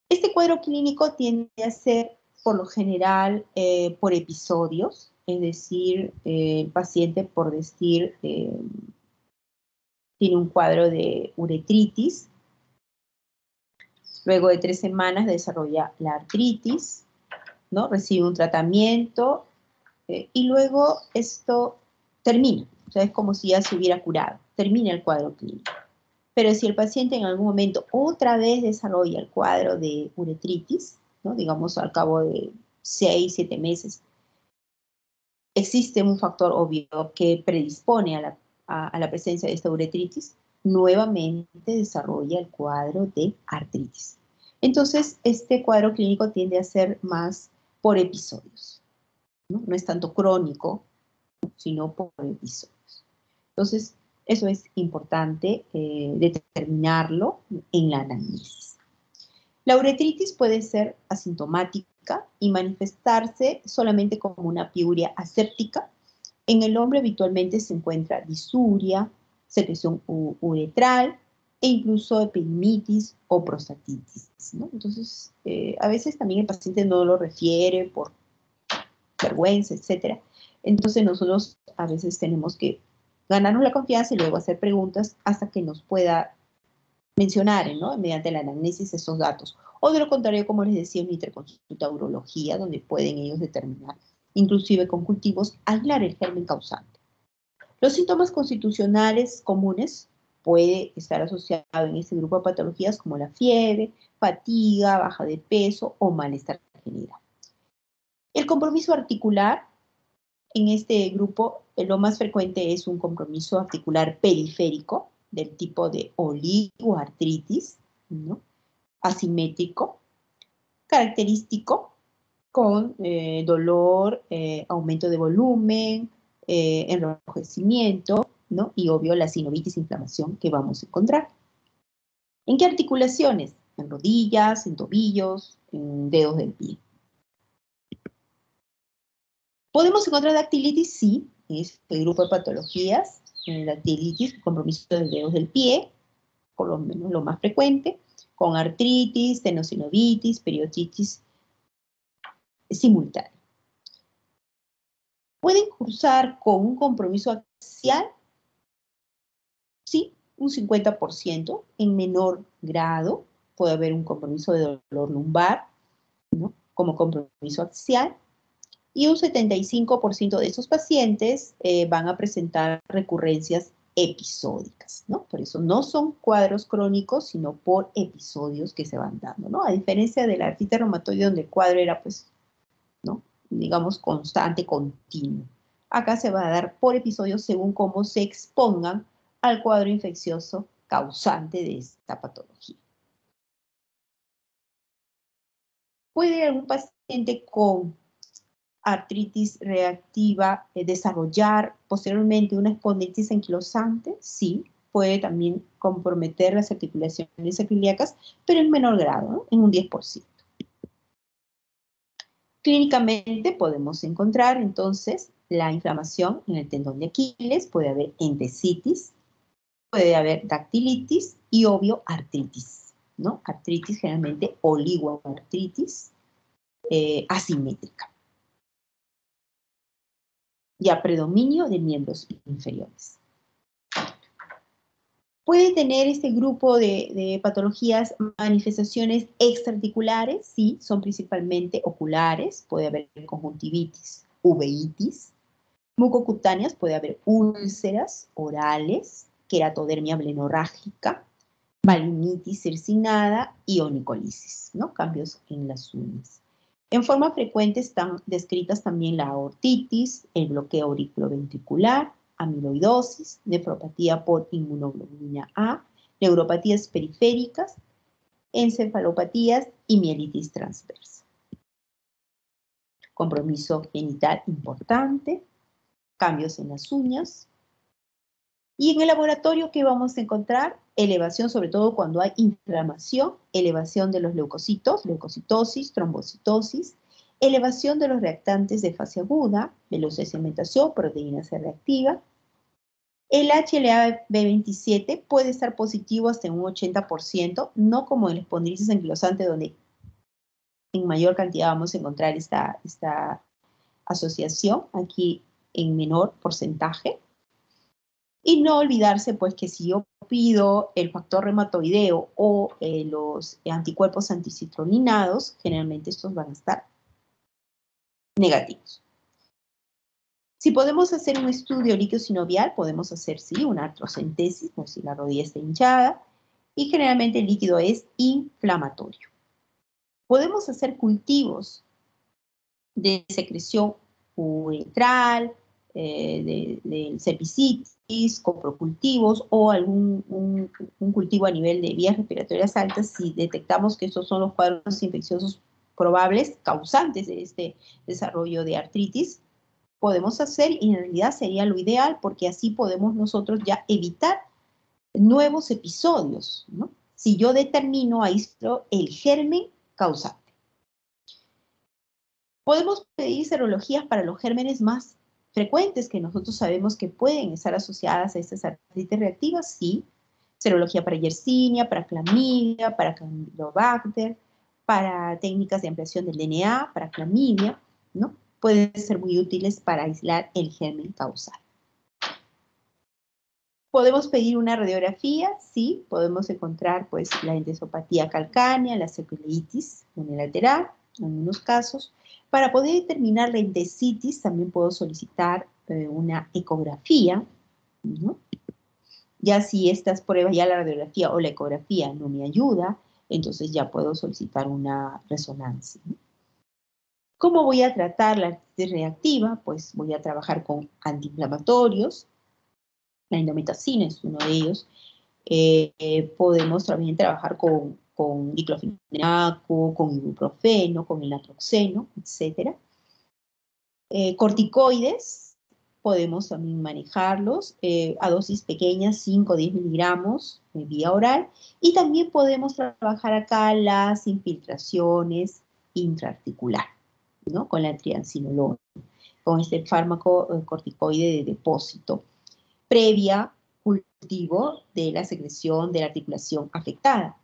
Speaker 1: Este cuadro clínico tiende a ser, por lo general, eh, por episodios, es decir, eh, el paciente, por decir, eh, tiene un cuadro de uretritis, luego de tres semanas desarrolla la artritis, ¿no? recibe un tratamiento eh, y luego esto termina, es como si ya se hubiera curado, termina el cuadro clínico. Pero si el paciente en algún momento otra vez desarrolla el cuadro de uretritis, ¿no? digamos al cabo de seis, siete meses, existe un factor obvio que predispone a la, a la presencia de esta uretritis, nuevamente desarrolla el cuadro de artritis. Entonces, este cuadro clínico tiende a ser más por episodios. No, es tanto crónico, sino por episodios. Entonces, eso es importante eh, determinarlo en la análisis. La uretritis puede ser asintomática y manifestarse solamente como una piuria aséptica. En el hombre habitualmente se encuentra disuria, secreción uretral e incluso epidemitis o prostatitis. Entonces, eh, a veces también el paciente no lo refiere por vergüenza, etc. Entonces nosotros a veces tenemos que ganarnos la confianza y luego hacer preguntas hasta que nos pueda mencionar, ¿no? Mediante la análisis esos datos. O de lo contrario, como les decía, mi interconsulta urología, donde pueden ellos determinar, inclusive con cultivos, aislar el germen causante. Los síntomas constitucionales comunes puede estar asociado en ese grupo de patologías como la fiebre, fatiga, baja de peso o malestar general. El compromiso articular, en este grupo, eh, lo más frecuente es un compromiso articular periférico del tipo de oligoartritis, ¿no? asimétrico, característico, con eh, dolor, eh, aumento de volumen, enrojecimiento, y obvio la sinovitis, inflamación que vamos a encontrar. ¿En qué articulaciones? En rodillas, en tobillos, en dedos del pie. ¿Podemos encontrar dactilitis? Sí, es el grupo de patologías. Dactilitis, compromiso de dedos del pie, por lo menos lo más frecuente, con artritis, tenosinovitis, periotitis simultánea. ¿Pueden cursar con un compromiso axial? Sí, un 50%, en menor grado puede haber un compromiso de dolor lumbar, como compromiso axial, y un 75% de esos pacientes eh, van a presentar recurrencias episódicas, ¿no? Por eso no son cuadros crónicos, sino por episodios que se van dando, ¿no? A diferencia de la artritis reumatoide donde el cuadro era, pues, ¿no? Digamos, constante, continuo. Acá se va a dar por episodios según cómo se expongan al cuadro infeccioso causante de esta patología. ¿Puede algún paciente con artritis reactiva eh, desarrollar posteriormente una espondilitis anquilosante? Sí, puede también comprometer las articulaciones acrílicas, pero en menor grado, en un 10%. Clínicamente podemos encontrar entonces la inflamación en el tendón de Aquiles, puede haber endesitis, puede haber dactilitis y obvio artritis, ¿no? Artritis generalmente oligoartritis eh, asimétrica y a predominio de miembros inferiores. ¿Puede tener este grupo de, patologías manifestaciones extraarticulares? Sí, son principalmente oculares, puede haber conjuntivitis, uveitis, mucocutáneas, puede haber úlceras orales, queratodermia blenorrágica, balinitis cercinada y onicolisis, ¿no? Cambios en las uñas. En forma frecuente están descritas también la aortitis, el bloqueo auriculoventricular, amiloidosis, nefropatía por inmunoglobulina A, neuropatías periféricas, encefalopatías y mielitis transversa. Compromiso genital importante, cambios en las uñas, Y en el laboratorio, ¿qué vamos a encontrar? Elevación, sobre todo cuando hay inflamación, elevación de los leucocitos, leucocitosis, trombocitosis, elevación de los reactantes de fase aguda, velocidad de segmentación, proteína C reactiva. El HLA-B27 puede estar positivo hasta un 80%, no como el espondilitis anquilosante, donde en mayor cantidad vamos a encontrar esta, esta asociación, aquí en menor porcentaje. Y no olvidarse, pues, que si yo pido el factor reumatoideo o eh, los anticuerpos anticitroninados, generalmente estos van a estar negativos. Si podemos hacer un estudio líquido sinovial, podemos hacer, sí, una artrocentesis, por si la rodilla está hinchada, y generalmente el líquido es inflamatorio. Podemos hacer cultivos de secreción uretral, eh, del cervicitis, coprocultivos o algún un, cultivo a nivel de vías respiratorias altas, si detectamos que estos son los cuadros infecciosos probables causantes de este desarrollo de artritis, podemos hacer y en realidad sería lo ideal porque así podemos nosotros ya evitar nuevos episodios, ¿no? Si yo determino, aíslo el germen causante. Podemos pedir serologías para los gérmenes más frecuentes que nosotros sabemos que pueden estar asociadas a estas artritis reactivas, sí. Serología para Yersinia, para clamidia, para Campylobacter, para técnicas de ampliación del DNA, para clamidia, ¿no? Pueden ser muy útiles para aislar el germen causal. Podemos pedir una radiografía, sí, podemos encontrar pues la endosopatía calcánea, la seculitis unilateral, en algunos casos, para poder determinar la endesitis también puedo solicitar eh, una ecografía, Ya si estas pruebas, ya la radiografía o la ecografía no me ayuda, entonces ya puedo solicitar una resonancia. ¿Cómo voy a tratar la artritis reactiva? Pues voy a trabajar con antiinflamatorios, la indometacina es uno de ellos. Eh, eh, podemos también trabajar con con diclofenaco, con ibuprofeno, con el natroxeno, etc. Eh, corticoides, podemos también manejarlos eh, a dosis pequeñas, 5 o 10 miligramos vía oral. Y también podemos trabajar acá las infiltraciones intraarticular, ¿no? Con la triancinolona, con este fármaco eh, corticoide de depósito, previa cultivo de la secreción de la articulación afectada.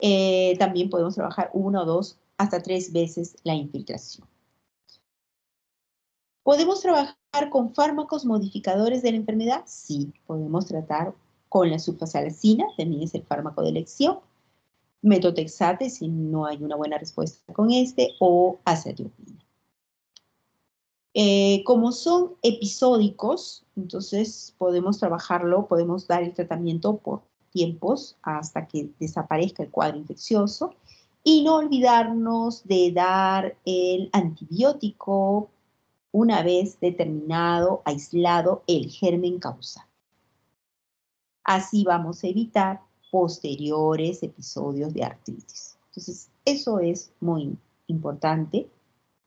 Speaker 1: Eh, también podemos trabajar una o dos hasta tres veces la infiltración. ¿Podemos trabajar con fármacos modificadores de la enfermedad? Sí, podemos tratar con la sulfasalacina, también es el fármaco de elección, metotrexate si no hay una buena respuesta con este, o azathioprina. Eh, como son episódicos, entonces podemos trabajarlo, podemos dar el tratamiento por tiempos hasta que desaparezca el cuadro infeccioso y no olvidarnos de dar el antibiótico una vez determinado, aislado el germen causal. Así vamos a evitar posteriores episodios de artritis. Entonces, eso es muy importante,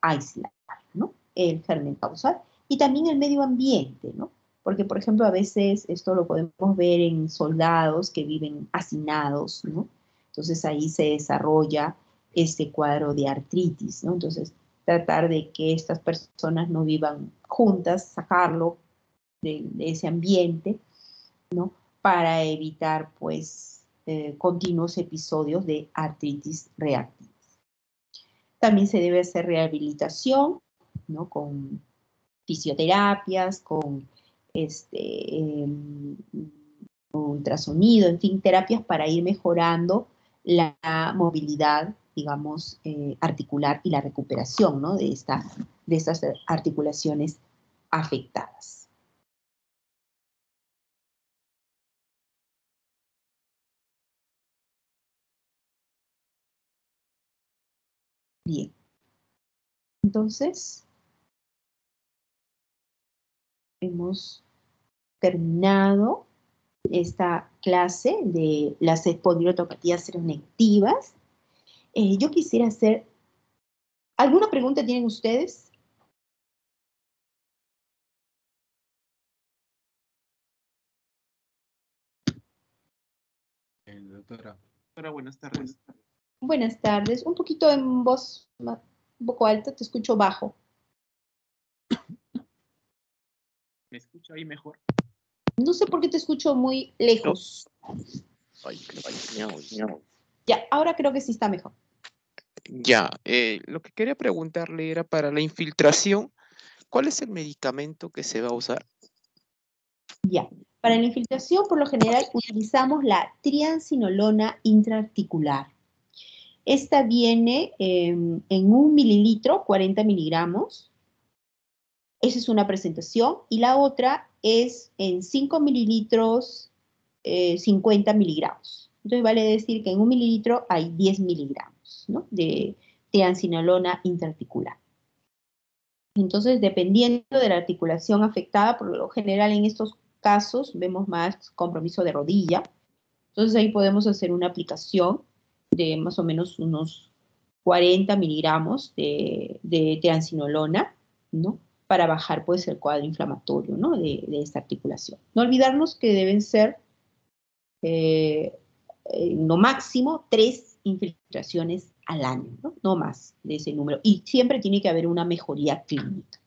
Speaker 1: aislar ¿no? el germen causal y también el medio ambiente, ¿no? Porque por ejemplo a veces esto lo podemos ver en soldados que viven hacinados, ¿no? Entonces ahí se desarrolla este cuadro de artritis, ¿no? Entonces tratar de que estas personas no vivan juntas, sacarlo de, ese ambiente, ¿no? Para evitar pues eh, continuos episodios de artritis reactiva. También se debe hacer rehabilitación, ¿no? Con fisioterapias, con este, em, ultrasonido, en fin, terapias para ir mejorando la movilidad, digamos, eh, articular y la recuperación ¿no? de, esta, de estas articulaciones afectadas. Bien. Entonces, hemos terminado esta clase de las espondilotopatías seronectivas. Eh, yo quisiera hacer... ¿Alguna pregunta tienen ustedes?
Speaker 3: Eh, doctora.
Speaker 4: Doctora, buenas tardes.
Speaker 1: Buenas tardes. Un poquito en voz un poco alta, te escucho bajo.
Speaker 4: ¿Me escucha ahí mejor?
Speaker 1: No sé por qué te escucho muy lejos. Ya, ahora creo que sí está mejor.
Speaker 4: Ya, eh, lo que quería preguntarle era para la infiltración, ¿cuál es el medicamento que se va a usar?
Speaker 1: Ya, para la infiltración por lo general utilizamos la triancinolona intraarticular. Esta viene em, en un mililitro, 40 miligramos. Esa es una presentación. Y la otra es en 5 mililitros, 50 eh, miligramos. Entonces vale decir que en un mililitro hay 10 miligramos de triancinolona intraarticular. Entonces, dependiendo de la articulación afectada, por lo general en estos casos vemos más compromiso de rodilla. Entonces ahí podemos hacer una aplicación de más o menos unos 40 miligramos de, de triancinolona, ¿no? Para bajar pues el cuadro inflamatorio, ¿no? De, esta articulación. No olvidarnos que deben ser eh, no máximo tres infiltraciones al año, ¿no? más de ese número. Y siempre tiene que haber una mejoría clínica.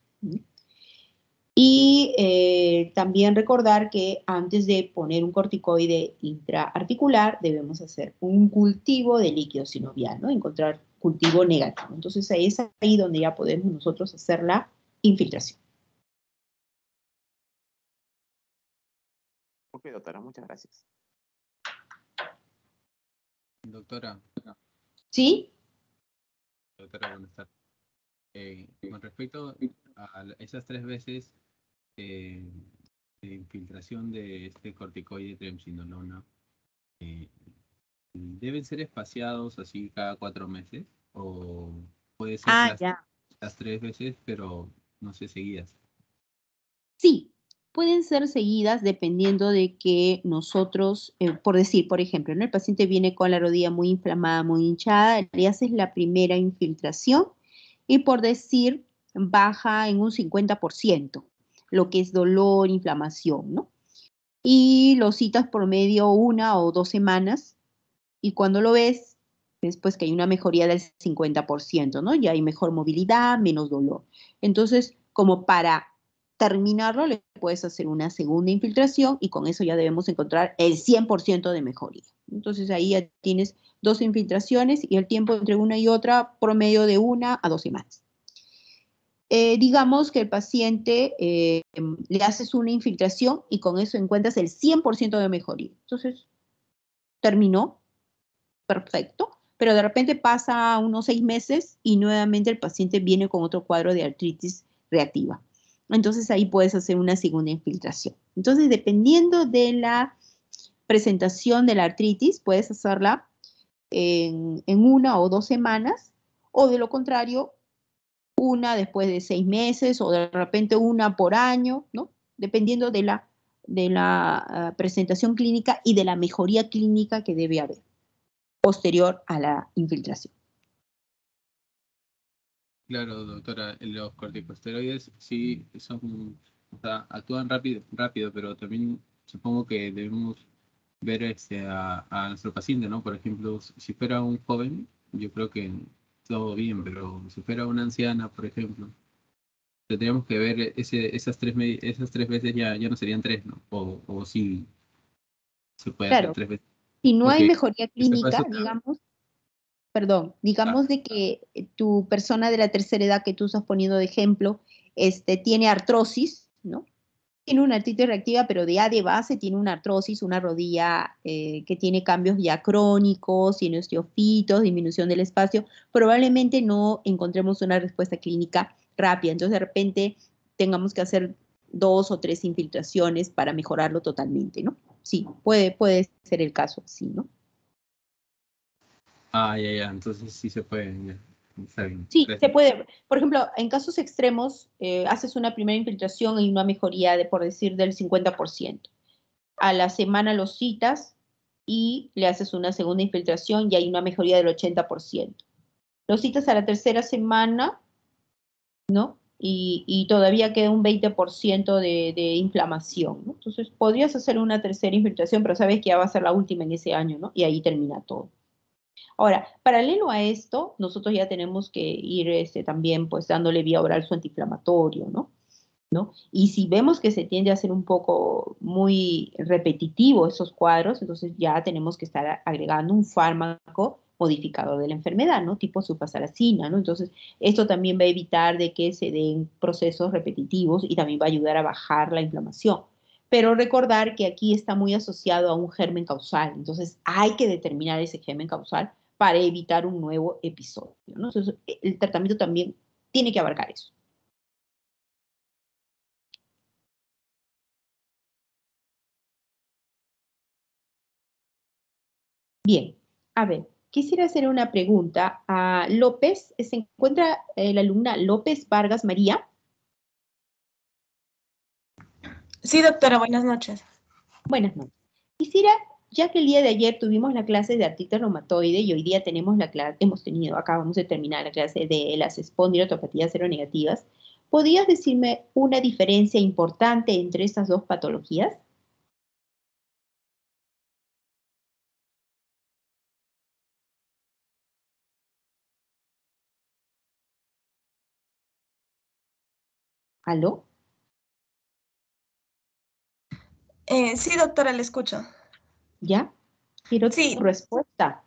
Speaker 1: Y eh, también recordar que antes de poner un corticoide intraarticular debemos hacer un cultivo de líquido sinovial, ¿no? encontrar cultivo negativo. Entonces es ahí donde ya podemos nosotros hacer la infiltración.
Speaker 4: Ok, doctora, muchas gracias.
Speaker 3: Doctora.
Speaker 1: ¿Sí?
Speaker 3: Doctora, buenas tardes. Eh, con respecto a esas tres veces eh, de infiltración de este corticoide triamcinolona eh, deben ser espaciados así cada cuatro meses o puede ser
Speaker 1: ah,
Speaker 3: las, tres veces pero no sé seguidas
Speaker 1: sí pueden ser seguidas dependiendo de que nosotros, eh, por decir, por ejemplo, el paciente viene con la rodilla muy inflamada, muy hinchada, le haces la primera infiltración y por decir, baja en un 50% lo que es dolor, inflamación, ¿no? Y lo citas por medio una o dos semanas y cuando lo ves, ves pues que hay una mejoría del 50%, ¿no? Ya hay mejor movilidad, menos dolor. Entonces, como para terminarlo, le puedes hacer una segunda infiltración y con eso ya debemos encontrar el 100% de mejoría. Entonces ahí ya tienes dos infiltraciones y el tiempo entre una y otra promedio de una a dos semanas. Eh, digamos que el paciente eh, le haces una infiltración y con eso encuentras el 100% de mejoría. Entonces, terminó, perfecto, pero de repente pasa unos seis meses y nuevamente el paciente viene con otro cuadro de artritis reactiva. Entonces ahí puedes hacer una segunda infiltración. Entonces, dependiendo de la presentación de la artritis, puedes hacerla en una o dos semanas o de lo contrario, una después de seis meses o de repente una por año, ¿no? Dependiendo de la, de la ah, presentación clínica y de la mejoría clínica que debe haber posterior a la infiltración.
Speaker 3: Claro, doctora, los corticosteroides sí son, o sea, actúan rápido, rápido, pero también supongo que debemos ver este, a, a nuestro paciente, ¿no? Por ejemplo, si fuera un joven, yo creo que todo bien, pero si fuera una anciana, por ejemplo, tendríamos que ver ese, esas, tres, esas tres veces ya, ya no serían tres, ¿no? O, o sí
Speaker 1: se puede hacer tres veces. Si no hay mejoría clínica, digamos, perdón, digamos de que tu persona de la tercera edad que tú estás poniendo de ejemplo, este, tiene artrosis, ¿no? tiene una artritis reactiva, pero de A de base tiene una artrosis, una rodilla eh, que tiene cambios ya crónicos, tiene osteofitos, disminución del espacio, probablemente no encontremos una respuesta clínica rápida. Entonces, de repente, tengamos que hacer dos o tres infiltraciones para mejorarlo totalmente, ¿no? Sí, puede, puede ser el caso, sí, ¿no?
Speaker 3: Ah, ya, ya, entonces sí se puede.
Speaker 1: Sí, se puede. Por ejemplo, en casos extremos, eh, haces una primera infiltración y una mejoría, de, por decir, del 50%. A la semana los citas y le haces una segunda infiltración y hay una mejoría del 80%. Los citas a la tercera semana, ¿no? Y, todavía queda un 20% de, de, inflamación. ¿no? Entonces, podrías hacer una tercera infiltración, pero sabes que ya va a ser la última en ese año, ¿no? Y ahí termina todo. Ahora, paralelo a esto, nosotros ya tenemos que ir este, también pues dándole vía oral su antiinflamatorio, ¿no? ¿no? Y si vemos que se tiende a hacer un poco muy repetitivo esos cuadros, entonces ya tenemos que estar agregando un fármaco modificador de la enfermedad, ¿no? Tipo sulfasalacina, ¿no? Entonces, esto también va a evitar de que se den procesos repetitivos y también va a ayudar a bajar la inflamación. Pero recordar que aquí está muy asociado a un germen causal, entonces hay que determinar ese germen causal para evitar un nuevo episodio. Entonces, el tratamiento también tiene que abarcar eso. Bien, a ver, quisiera hacer una pregunta a López. ¿Se encuentra eh, la alumna López Vargas María?
Speaker 5: Sí, doctora, buenas noches.
Speaker 1: Buenas noches. Quisiera, ya que el día de ayer tuvimos la clase de artritis reumatoide y hoy día tenemos la clase, hemos tenido, acabamos de terminar la clase de las espondilotopatías seronegativas, ¿podrías decirme una diferencia importante entre estas dos patologías? ¿Aló?
Speaker 5: Eh, sí, doctora, le escucho.
Speaker 1: ¿Ya? Quiero
Speaker 5: sí.
Speaker 1: tu respuesta.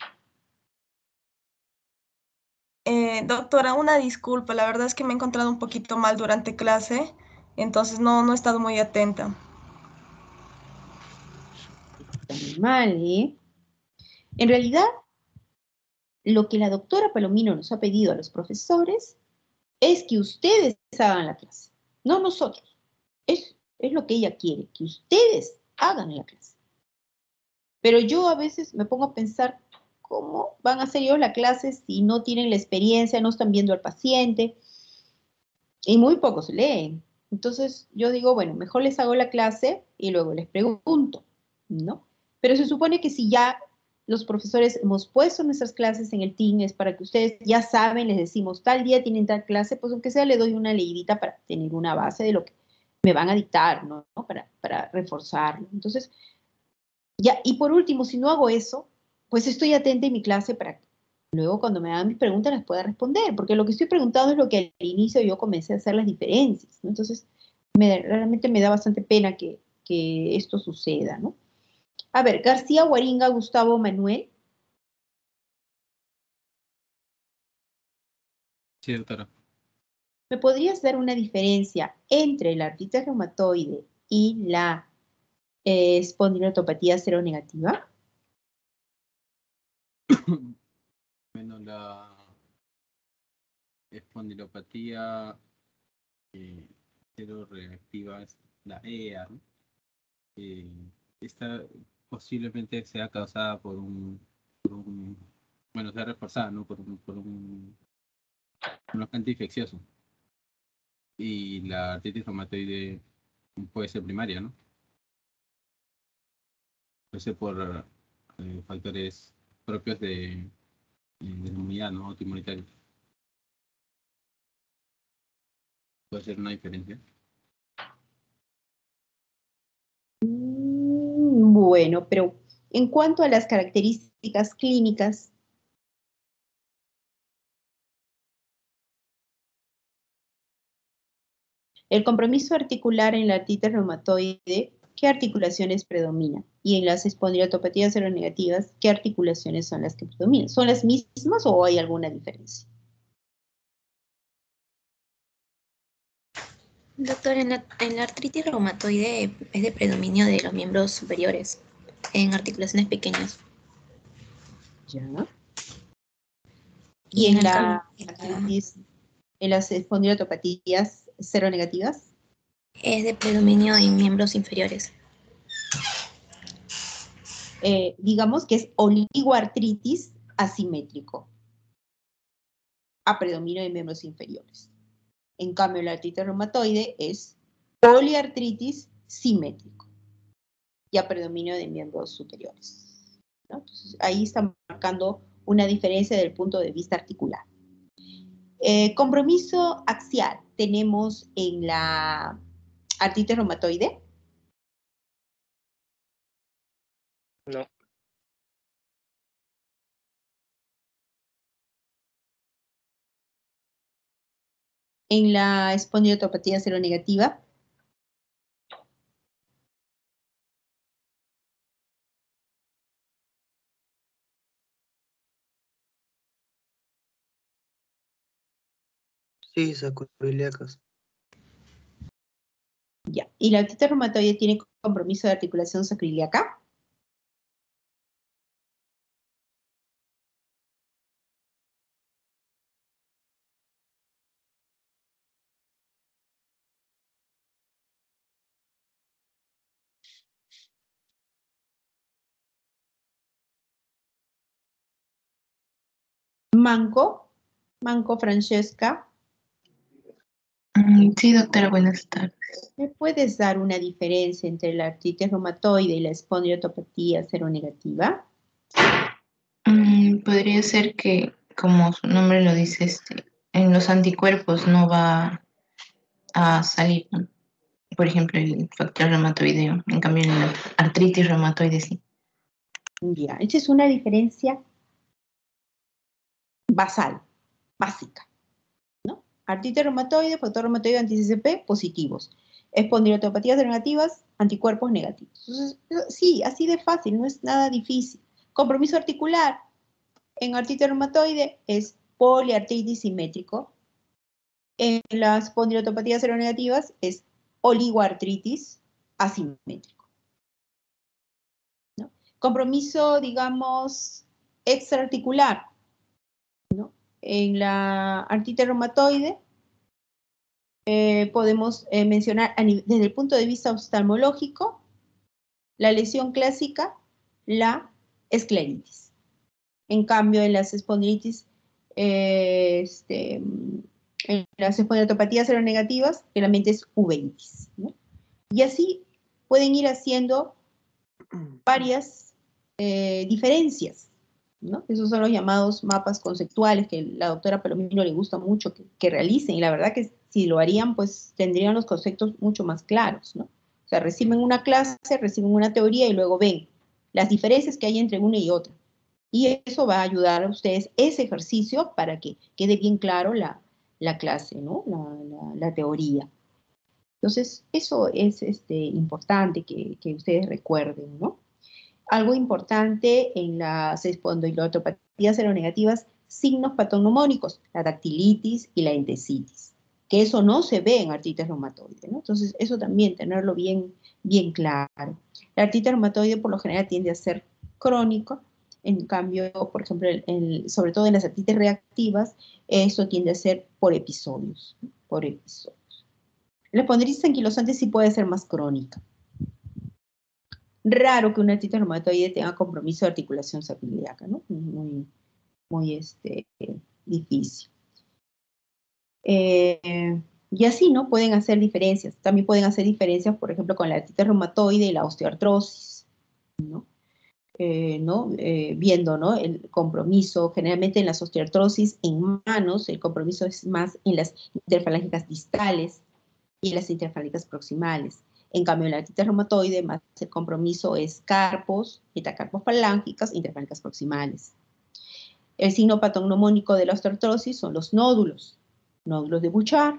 Speaker 5: Eh, doctora, una disculpa, la verdad es que me he encontrado un poquito mal durante clase, entonces no, no he estado muy atenta.
Speaker 1: Mal, ¿eh? En realidad, lo que la doctora Palomino nos ha pedido a los profesores es que ustedes hagan la clase no nosotros. Es, es lo que ella quiere, que ustedes hagan la clase. Pero yo a veces me pongo a pensar, ¿cómo van a hacer ellos la clase si no tienen la experiencia, no están viendo al paciente? Y muy pocos leen. Entonces yo digo, bueno, mejor les hago la clase y luego les pregunto, ¿no? Pero se supone que si ya los profesores hemos puesto nuestras clases en el team es para que ustedes ya saben, les decimos tal día tienen tal clase, pues aunque sea le doy una leidita para tener una base de lo que me van a dictar, ¿no? Para, para reforzarlo. Entonces, ya, y por último, si no hago eso, pues estoy atenta en mi clase para que luego cuando me hagan mis preguntas las pueda responder, porque lo que estoy preguntando es lo que al inicio yo comencé a hacer las diferencias, ¿no? Entonces, realmente me da bastante pena que, que esto suceda, ¿no? A ver, García Guaringa, Gustavo Manuel.
Speaker 3: Sí, doctora.
Speaker 1: ¿Me podrías dar una diferencia entre la artritis reumatoide y la eh, espondilotopatía seronegativa?
Speaker 3: bueno, la espondilopatía eh, seroreactiva es la EA, ¿no? Eh, esta posiblemente sea causada por un, bueno, sea reforzada, ¿no? Por un, por un, un agente infeccioso. Y la artritis reumatoide puede ser primaria, ¿no? Puede ser por eh, factores propios de, de la inmunidad, ¿no? Autoinmunitaria. Puede ser una diferencia.
Speaker 1: Bueno, pero en cuanto a las características clínicas, el compromiso articular en la artritis reumatoide, ¿qué articulaciones predominan? Y en las espondilatopatías seronegativas, ¿qué articulaciones son las que predominan? ¿Son las mismas o hay alguna diferencia?
Speaker 2: Doctor, en la, artritis reumatoide es de predominio de los miembros superiores, en articulaciones pequeñas.
Speaker 1: Ya. ¿Y en, la artritis, en las espondilatopatías seronegativas?
Speaker 2: Es de predominio en miembros inferiores.
Speaker 1: Eh, digamos que es oligoartritis asimétrico, a predominio de miembros inferiores. En cambio, la artritis reumatoide es poliartritis simétrico, ya predominio de miembros superiores. ahí está marcando una diferencia del punto de vista articular. Eh, compromiso axial tenemos en la artritis reumatoide. En la espondilotopatía seronegativa.
Speaker 6: Sí, sacroiliacas.
Speaker 1: Ya. ¿Y la artritis reumatoide tiene compromiso de articulación sacroiliaca? Manco, Manco Francesca,
Speaker 7: Mm, Sí, doctora, buenas tardes.
Speaker 1: ¿me puedes dar una diferencia entre la artritis reumatoide y la espondilotopatía seronegativa?
Speaker 7: Mm, Podría ser que, como su nombre lo dice, este, en los anticuerpos no va a salir, ¿no? por ejemplo, el factor reumatoideo. En cambio, en la artritis reumatoide sí.
Speaker 1: Ya, esa es una diferencia basal, básica. ¿no? Artritis reumatoide, factor reumatoide anti-CCP, positivos. Espondilotopatías negativas, anticuerpos negativos. Sí, así de fácil, no es nada difícil. Compromiso articular en artritis reumatoide es poliartritis simétrico. En las espondilotopatías seronegativas es oligoartritis asimétrico. ¿no? Compromiso, digamos, extraarticular. En la artritis reumatoide eh, podemos eh, mencionar desde el punto de vista oftalmológico la lesión clásica, la escleritis. En cambio, en las espondilitis, eh, este, en las espondilitopatías seronegativas, realmente es uveitis. ¿no? Y así pueden ir haciendo varias diferencias. Esos son los llamados mapas conceptuales que la doctora Palomino le gusta mucho que, que realicen. Y la verdad que si lo harían, pues tendrían los conceptos mucho más claros. ¿no? O sea, reciben una clase, reciben una teoría y luego ven las diferencias que hay entre una y otra. Y eso va a ayudar a ustedes ese ejercicio para que quede bien claro la, la clase, ¿no? La, la- la teoría. Entonces, eso es este, importante que, que ustedes recuerden, ¿no? Algo importante en las espondilotopatías seronegativas, signos patognomónicos, la dactilitis y la entesitis, que eso no se ve en artritis reumatoide, ¿no? Entonces, eso también tenerlo bien, bien claro. La artritis reumatoide por lo general tiende a ser crónico, en cambio, por ejemplo, sobre todo en las artritis reactivas, eso tiende a ser por episodios, por episodios. La espondilitis anquilosante sí puede ser más crónica. Raro que una artritis reumatoide tenga compromiso de articulación sacroiliaca, ¿no? Muy, muy este, difícil. Eh, y así, ¿no? Pueden hacer diferencias. También pueden hacer diferencias, por ejemplo, con la artritis reumatoide y la osteoartrosis, ¿no? Eh. Eh, viendo ¿no? el compromiso, generalmente en las osteoartrosis en manos, el compromiso es más en las interfalángicas distales y en las interfalángicas proximales. En cambio, en la artritis reumatoide, más el compromiso es carpos, metacarpos falángicas, interfalángicas proximales. El signo patognomónico de la osteoartrosis son los nódulos, nódulos de Bouchard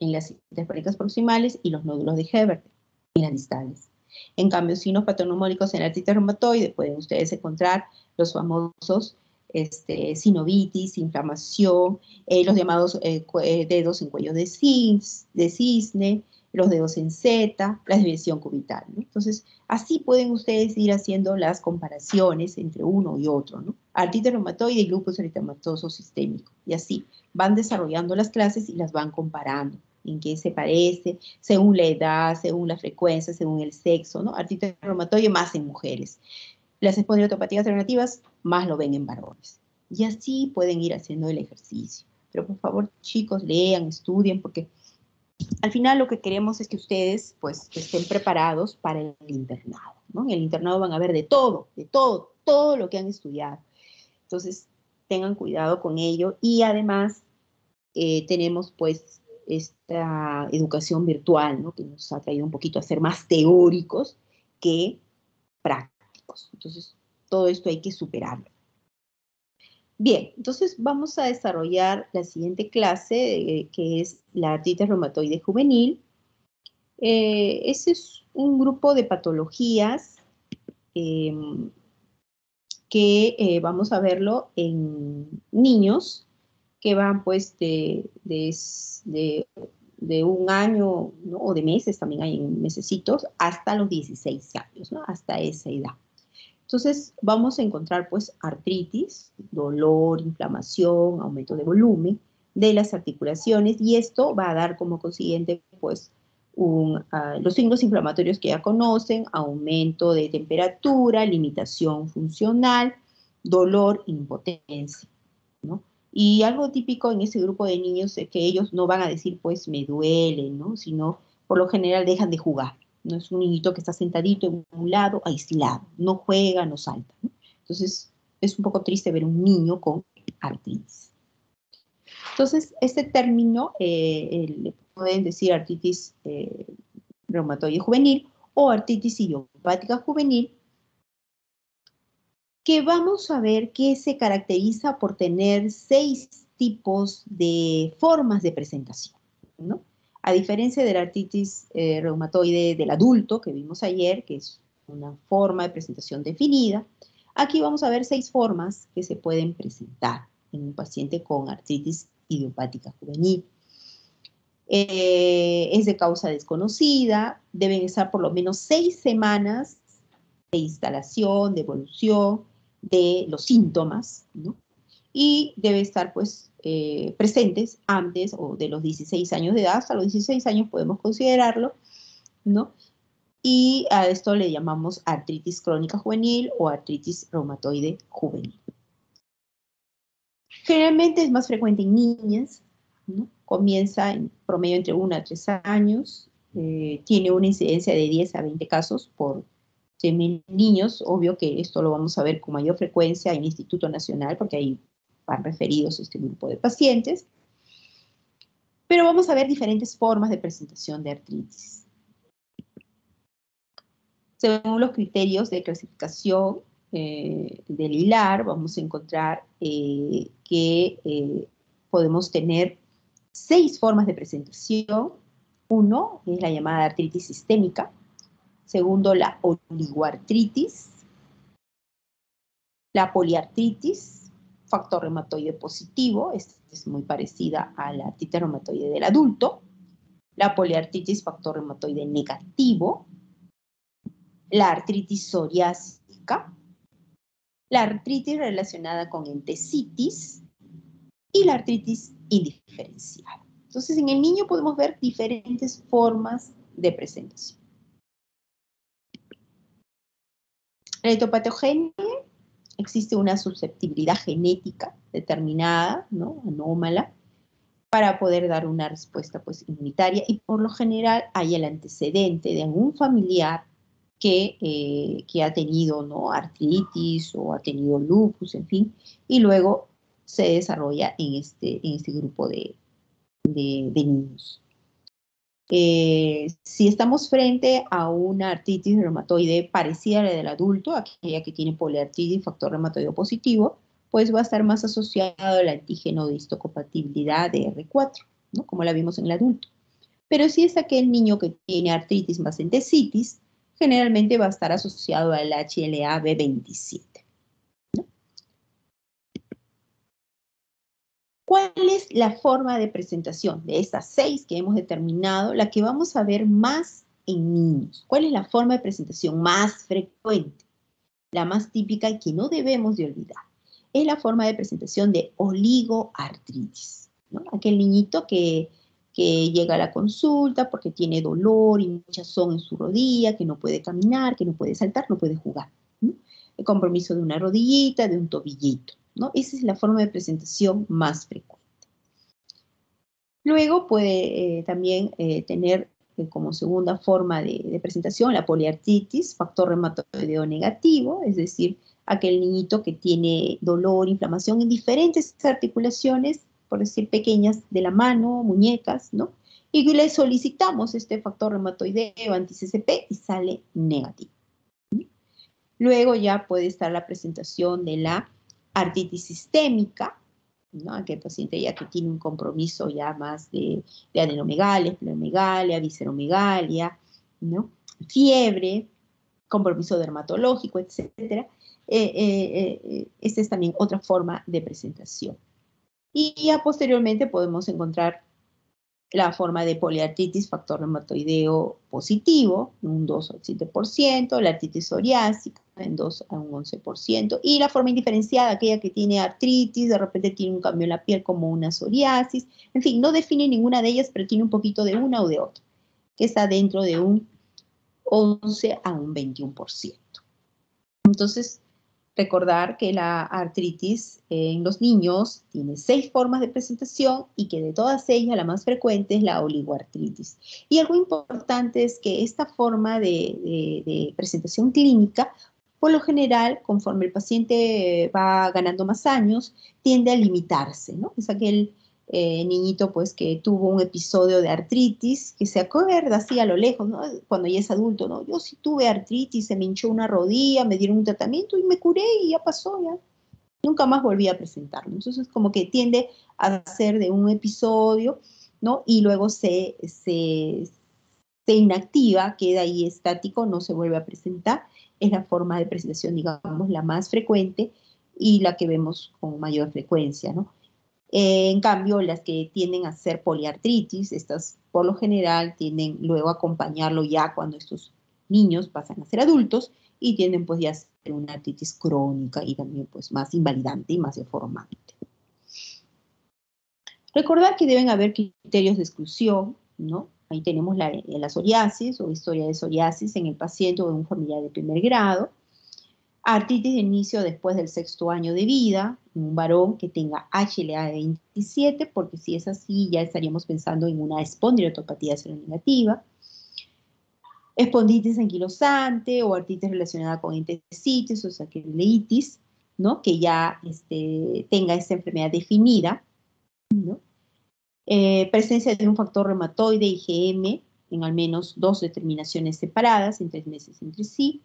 Speaker 1: en las interfalángicas proximales y los nódulos de Hebert en las distales. En cambio, signos patognomónicos en la artritis reumatoide pueden ustedes encontrar los famosos este, sinovitis, inflamación, eh, los llamados eh, eh, dedos en cuello de cisne, los dedos en Z, la desviación cubital. ¿no? Entonces, así pueden ustedes ir haciendo las comparaciones entre uno y otro. ¿no? Artritis reumatoide y lupus eritematoso sistémico. Y así van desarrollando las clases y las van comparando en qué se parece, según la edad, según la frecuencia, según el sexo, ¿no? Artritis reumatoide más en mujeres. Las espondilotopatías alternativas más lo ven en varones. Y así pueden ir haciendo el ejercicio. Pero por favor, chicos, lean, estudien, porque al final lo que queremos es que ustedes pues estén preparados para el internado, ¿no? En el internado van a ver de todo, de todo, todo lo que han estudiado. Entonces, tengan cuidado con ello y además eh, tenemos pues esta educación virtual, ¿no? que nos ha traído un poquito a ser más teóricos que prácticos. Entonces, todo esto hay que superarlo. Bien, entonces vamos a desarrollar la siguiente clase, eh, que es la artritis reumatoide juvenil. Eh, ese es un grupo de patologías em, que eh, vamos a verlo en niños que van pues de, de, un año o de meses, también hay mesecitos, hasta los 16 años, ¿no? hasta esa edad. Entonces vamos a encontrar pues artritis, dolor, inflamación, aumento de volumen de las articulaciones y esto va a dar como consiguiente pues ah, los signos inflamatorios que ya conocen, aumento de temperatura, limitación funcional, dolor, impotencia, ¿no? Y algo típico en ese grupo de niños es que ellos no van a decir pues me duele, ¿no? Sino por lo general dejan de jugar. No es un niñito que está sentadito en un lado, aislado, no juega, no salta. Entonces, es un poco triste ver un niño con artritis. Entonces, este término eh, le pueden decir artritis eh, reumatoide juvenil o artritis idiopática juvenil, que vamos a ver que se caracteriza por tener seis tipos de formas de presentación, ¿no? A diferencia de la artritis eh, reumatoide del adulto que vimos ayer, que es una forma de presentación definida, aquí vamos a ver seis formas que se pueden presentar en un paciente con artritis idiopática juvenil. Eh, es de causa desconocida, deben estar por lo menos seis semanas de instalación, de evolución de los síntomas, ¿no? y debe estar pues eh, presentes antes o de los 16 años de edad, hasta los 16 años podemos considerarlo, ¿no? Y a esto le llamamos artritis crónica juvenil o artritis reumatoide juvenil. Generalmente es más frecuente en niñas, ¿no? comienza en promedio entre 1 a 3 años, eh, tiene una incidencia de 10 a 20 casos por 100.000 niños, obvio que esto lo vamos a ver con mayor frecuencia en el Instituto Nacional, porque hay van referidos a este grupo de pacientes. Pero vamos a ver diferentes formas de presentación de artritis. Según los criterios de clasificación eh, del hilar, vamos a encontrar eh, que eh, podemos tener seis formas de presentación. Uno es la llamada artritis sistémica. Segundo, la oligoartritis. La poliartritis, factor reumatoide positivo, esta es muy parecida a la artritis reumatoide del adulto, la poliartritis factor reumatoide negativo, la artritis psoriásica, la artritis relacionada con entesitis y la artritis indiferenciada. Entonces, en el niño podemos ver diferentes formas de presentación. La etopatogenia existe una susceptibilidad genética determinada, ¿no? anómala, para poder dar una respuesta pues, inmunitaria y por lo general hay el antecedente de algún familiar que, eh, que ha tenido ¿no? artritis o ha tenido lupus, en fin, y luego se desarrolla en este, en este grupo de, de, de niños. Eh, si estamos frente a una artritis reumatoide parecida a la del adulto, aquella que tiene poliartritis y factor reumatoide positivo, pues va a estar más asociado al antígeno de histocompatibilidad de R4, ¿no? como la vimos en el adulto. Pero si es aquel niño que tiene artritis más entesitis, generalmente va a estar asociado al HLA-B27. ¿Cuál es la forma de presentación de estas seis que hemos determinado, la que vamos a ver más en niños? ¿Cuál es la forma de presentación más frecuente? La más típica y que no debemos de olvidar. Es la forma de presentación de oligoartritis. ¿no? Aquel niñito que, llega a la consulta porque tiene dolor y hinchazón en su rodilla, que no puede caminar, que no puede saltar, no puede jugar. El compromiso de una rodillita, de un tobillito. ¿No? Esa es la forma de presentación más frecuente. Luego puede eh, también eh, tener eh, como segunda forma de, presentación la poliartritis, factor reumatoideo negativo, es decir, aquel niñito que tiene dolor, inflamación en diferentes articulaciones, por decir pequeñas, de la mano, muñecas, ¿no? Y le solicitamos este factor reumatoideo anti-CCP y sale negativo. Luego ya puede estar la presentación de la artritis sistémica, ¿no? Aquel paciente ya que tiene un compromiso ya más de, de adenomegalia, esplenomegalia, visceromegalia, ¿no? Fiebre, compromiso dermatológico, etcétera. Eh, eh, eh, esta es también otra forma de presentación. Y ya posteriormente podemos encontrar la forma de poliartritis, factor reumatoideo positivo, un 2 al 7%, la artritis psoriásica en 2 a un 11%, y la forma indiferenciada, aquella que tiene artritis, de repente tiene un cambio en la piel como una psoriasis, en fin, no define ninguna de ellas, pero tiene un poquito de una o de otra, que está dentro de un 11 a un 21%. Entonces, recordar que la artritis en los niños tiene seis formas de presentación y que de todas ellas la más frecuente es la oligoartritis. Y algo importante es que esta forma de, presentación clínica, por lo general, conforme el paciente va ganando más años, tiende a limitarse, ¿no? Es aquel eh, niñito pues que tuvo un episodio de artritis, que se acuerda así a lo lejos, cuando ya es adulto, ¿no? Yo sí tuve artritis, se me hinchó una rodilla, me dieron un tratamiento y me curé y ya pasó, ya. Nunca más volví a presentarlo. Entonces como que tiende a ser de un episodio, ¿no? Y luego se, se, se inactiva, queda ahí estático, no se vuelve a presentar. Es la forma de presentación, digamos, la más frecuente y la que vemos con mayor frecuencia, ¿no? Eh, en cambio, las que tienden a ser poliartritis, estas por lo general tienden luego a acompañarlo ya cuando estos niños pasan a ser adultos y tienden pues ya a ser una artritis crónica y también pues más invalidante y más deformante. Recordar que deben haber criterios de exclusión, ¿no? Ahí tenemos la, la psoriasis o historia de psoriasis en el paciente o en un familiar de primer grado Artritis de inicio después del sexto año de vida, un varón que tenga HLA de 27, porque si es así ya estaríamos pensando en una espondilotopatía seronegativa. Esponditis anquilosante o artritis relacionada con entesitis o saquelitis, ¿no? que ya este, tenga esa enfermedad definida. Eh, presencia de un factor reumatoide IgM en al menos dos determinaciones separadas en tres meses entre sí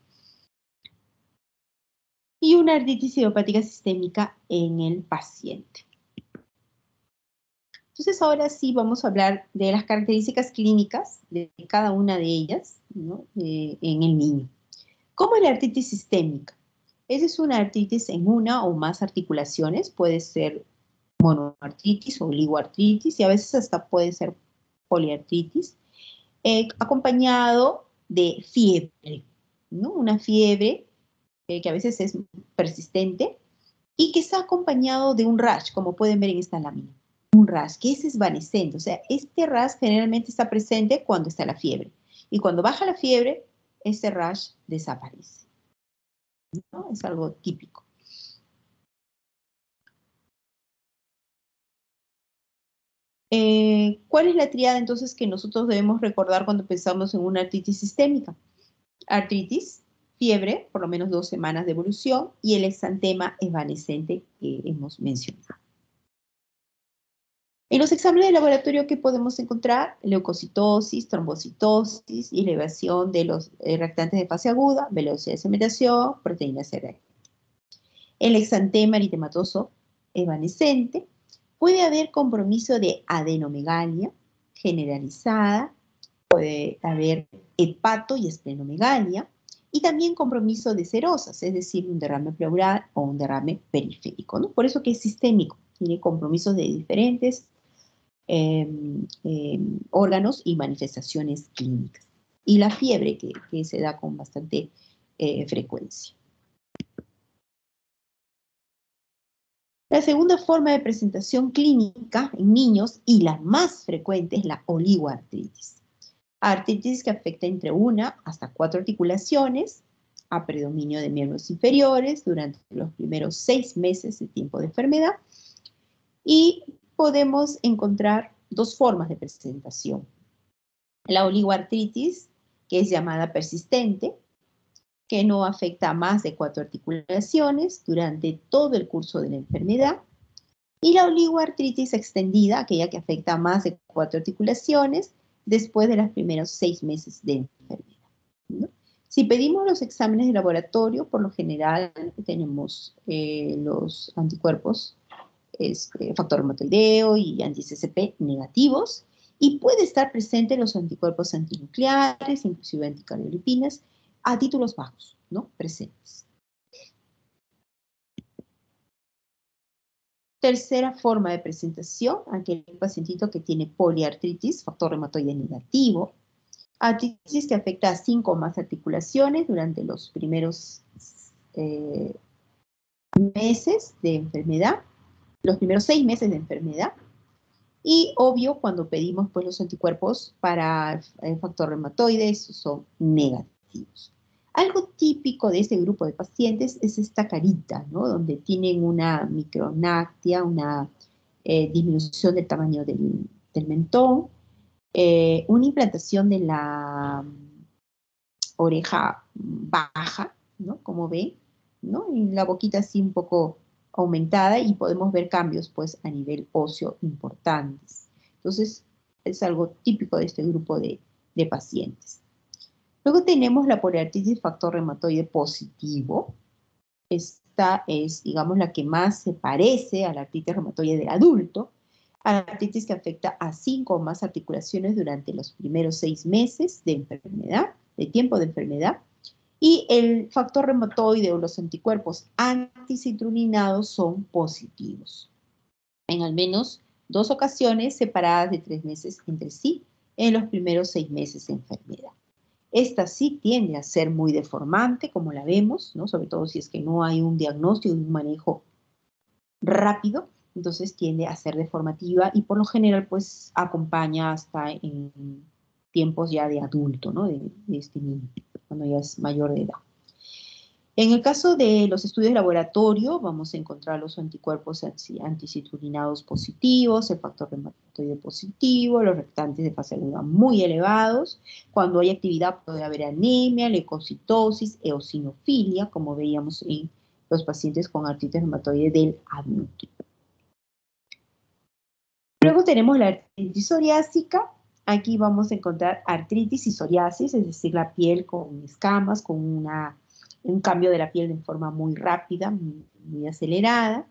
Speaker 1: y una artritis idiopática sistémica en el paciente. Entonces ahora sí vamos a hablar de las características clínicas de cada una de ellas eh, en el niño. ¿Cómo es la artritis sistémica? Esa es una artritis en una o más articulaciones, puede ser monoartritis o oligoartritis y a veces hasta puede ser poliartritis, eh, acompañado de fiebre, ¿no? Una fiebre eh, que a veces es persistente y que está acompañado de un rash, como pueden ver en esta lámina. Un rash que es esvanecente, o sea, este rash generalmente está presente cuando está la fiebre. Y cuando baja la fiebre, este rash desaparece. Es algo típico. Eh, ¿Cuál es la triada entonces que nosotros debemos recordar cuando pensamos en una artritis sistémica? Artritis, fiebre, por lo menos dos semanas de evolución, y el exantema evanescente que hemos mencionado. En los exámenes de laboratorio, ¿qué podemos encontrar? Leucocitosis, trombocitosis elevación de los eh, reactantes de fase aguda, velocidad de cementación, proteína C. El exantema eritematoso evanescente. Puede haber compromiso de adenomegalia generalizada, puede haber hepato y esplenomegalia, y también compromiso de serosas, es decir, un derrame pleural o un derrame periférico. Por eso que es sistémico, tiene compromisos de diferentes em, em, órganos y manifestaciones clínicas. Y la fiebre que, se da con bastante eh, frecuencia. La segunda forma de presentación clínica en niños y la más frecuente es la oligoartritis. Artritis que afecta entre una hasta cuatro articulaciones, a predominio de miembros inferiores durante los primeros seis meses de tiempo de enfermedad. Y podemos encontrar dos formas de presentación. La oligoartritis, que es llamada persistente, que no afecta a más de cuatro articulaciones durante todo el curso de la enfermedad. Y la oligoartritis extendida, aquella que afecta a más de cuatro articulaciones, después de los primeros seis meses de enfermedad. Si pedimos los exámenes de laboratorio, por lo general tenemos eh, los anticuerpos, este, factor reumatoideo y anti-CCP negativos, y puede estar presente los anticuerpos antinucleares, inclusive anticardiolipinas, a títulos bajos, ¿no? Presentes. Tercera forma de presentación, aquel pacientito que tiene poliartritis, factor reumatoide negativo, artritis que afecta a cinco o más articulaciones durante los primeros eh, meses de enfermedad, los primeros seis meses de enfermedad, y obvio, cuando pedimos pues, los anticuerpos para el factor reumatoide, son negativos. Algo típico de este grupo de pacientes es esta carita, ¿no? Donde tienen una micronactia, una eh, disminución del tamaño del, mentón, eh, una implantación de la oreja baja, ¿no? Como ven, ¿no? Y la boquita así un poco aumentada y podemos ver cambios pues a nivel óseo importantes. Entonces, es algo típico de este grupo de pacientes. Luego tenemos la poliartritis factor reumatoide positivo. Esta es, digamos, la que más se parece a la artritis reumatoide del adulto. Artritis que afecta a cinco o más articulaciones durante los primeros seis meses de enfermedad, de tiempo de enfermedad. Y el factor reumatoide o los anticuerpos anticitrullinados son positivos. En al menos dos ocasiones separadas de tres meses entre sí en los primeros seis meses de enfermedad. Esta sí tiende a ser muy deformante, como la vemos, ¿no? sobre todo si es que no hay un diagnóstico y un manejo rápido, entonces tiende a ser deformativa y por lo general pues acompaña hasta en tiempos ya de adulto, ¿no? de, de este niño, cuando ya es mayor de edad. En el caso de los estudios de laboratorio, vamos a encontrar los anticuerpos anticitulinados positivos, el factor reumatoide positivo, los rectantes de fase aguda muy elevados. Cuando hay actividad puede haber anemia, leucocitosis, eosinofilia, como veíamos en los pacientes con artritis reumatoide del adulto. Luego tenemos la artritis psoriásica. Aquí vamos a encontrar artritis y psoriasis, es decir, la piel con escamas, con una un cambio de la piel de forma muy rápida, muy, acelerada.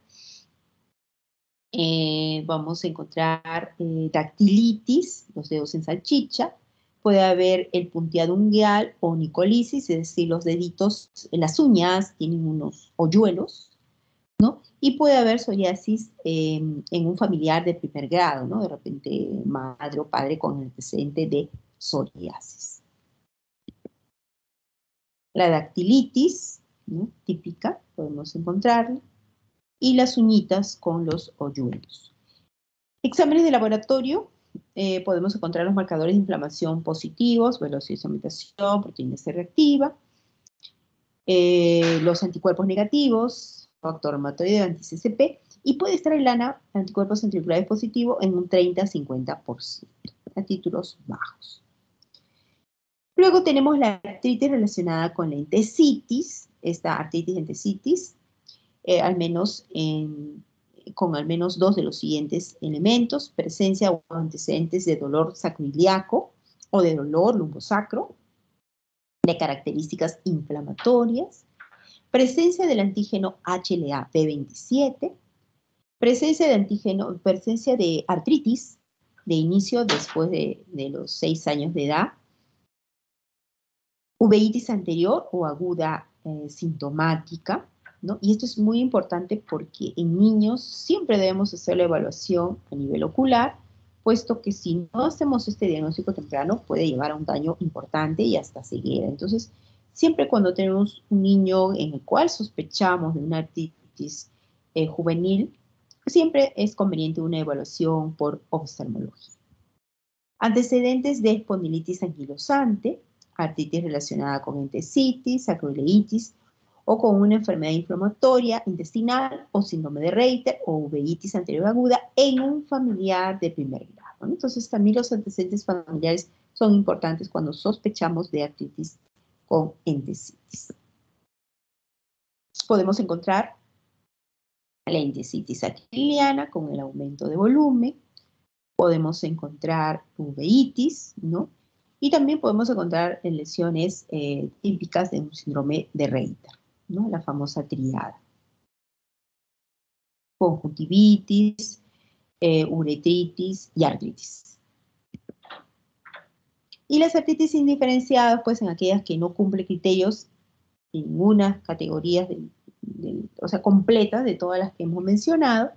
Speaker 1: Eh, vamos a encontrar eh, dactilitis, los dedos en salchicha. Puede haber el punteado ungueal o nicolisis, es decir, los deditos, las uñas tienen unos hoyuelos, ¿no? Y puede haber psoriasis em, en un familiar de primer grado, ¿no? De repente madre o padre con antecedente de psoriasis la dactilitis, típica, podemos encontrarla, y las uñitas con los hoyuelos. Exámenes de laboratorio, eh, podemos encontrar los marcadores de inflamación positivos, velocidad de proteína C reactiva, eh, los anticuerpos negativos, factor reumatoide, anti-CCP, y puede estar el ANA, anticuerpos antinucleares positivos, en un 30-50%, a títulos bajos. Luego tenemos la artritis relacionada con la entesitis, esta artritis entesitis, eh, al menos con al menos dos de los siguientes elementos, presencia o antecedentes de dolor sacroiliaco o de dolor lumbosacro, de características inflamatorias, presencia del antígeno HLA-B27, presencia de antígeno, presencia de artritis de inicio después de, de los seis años de edad, uveitis anterior o aguda eh, sintomática, ¿no? Y esto es muy importante porque en niños siempre debemos hacer la evaluación a nivel ocular, puesto que si no hacemos este diagnóstico temprano puede llevar a un daño importante y hasta ceguera. Entonces, siempre cuando tenemos un niño en el cual sospechamos de una artritis eh, juvenil, siempre es conveniente una evaluación por oftalmología. Antecedentes de espondilitis anquilosante, artritis relacionada con entesitis, sacroileitis o con una enfermedad inflamatoria intestinal o síndrome de Reiter o uveitis anterior aguda en un familiar de primer grado. Entonces también los antecedentes familiares son importantes cuando sospechamos de artritis con entesitis. Podemos encontrar la endesitis aquiliana con el aumento de volumen. Podemos encontrar uveitis, ¿no? Y también podemos encontrar lesiones eh, típicas de un síndrome de Reiter, ¿no? La famosa triada. Conjuntivitis, eh, uretritis y artritis. Y las artritis indiferenciadas, pues en aquellas que no cumplen criterios, ninguna categoría, o sea, completa de todas las que hemos mencionado,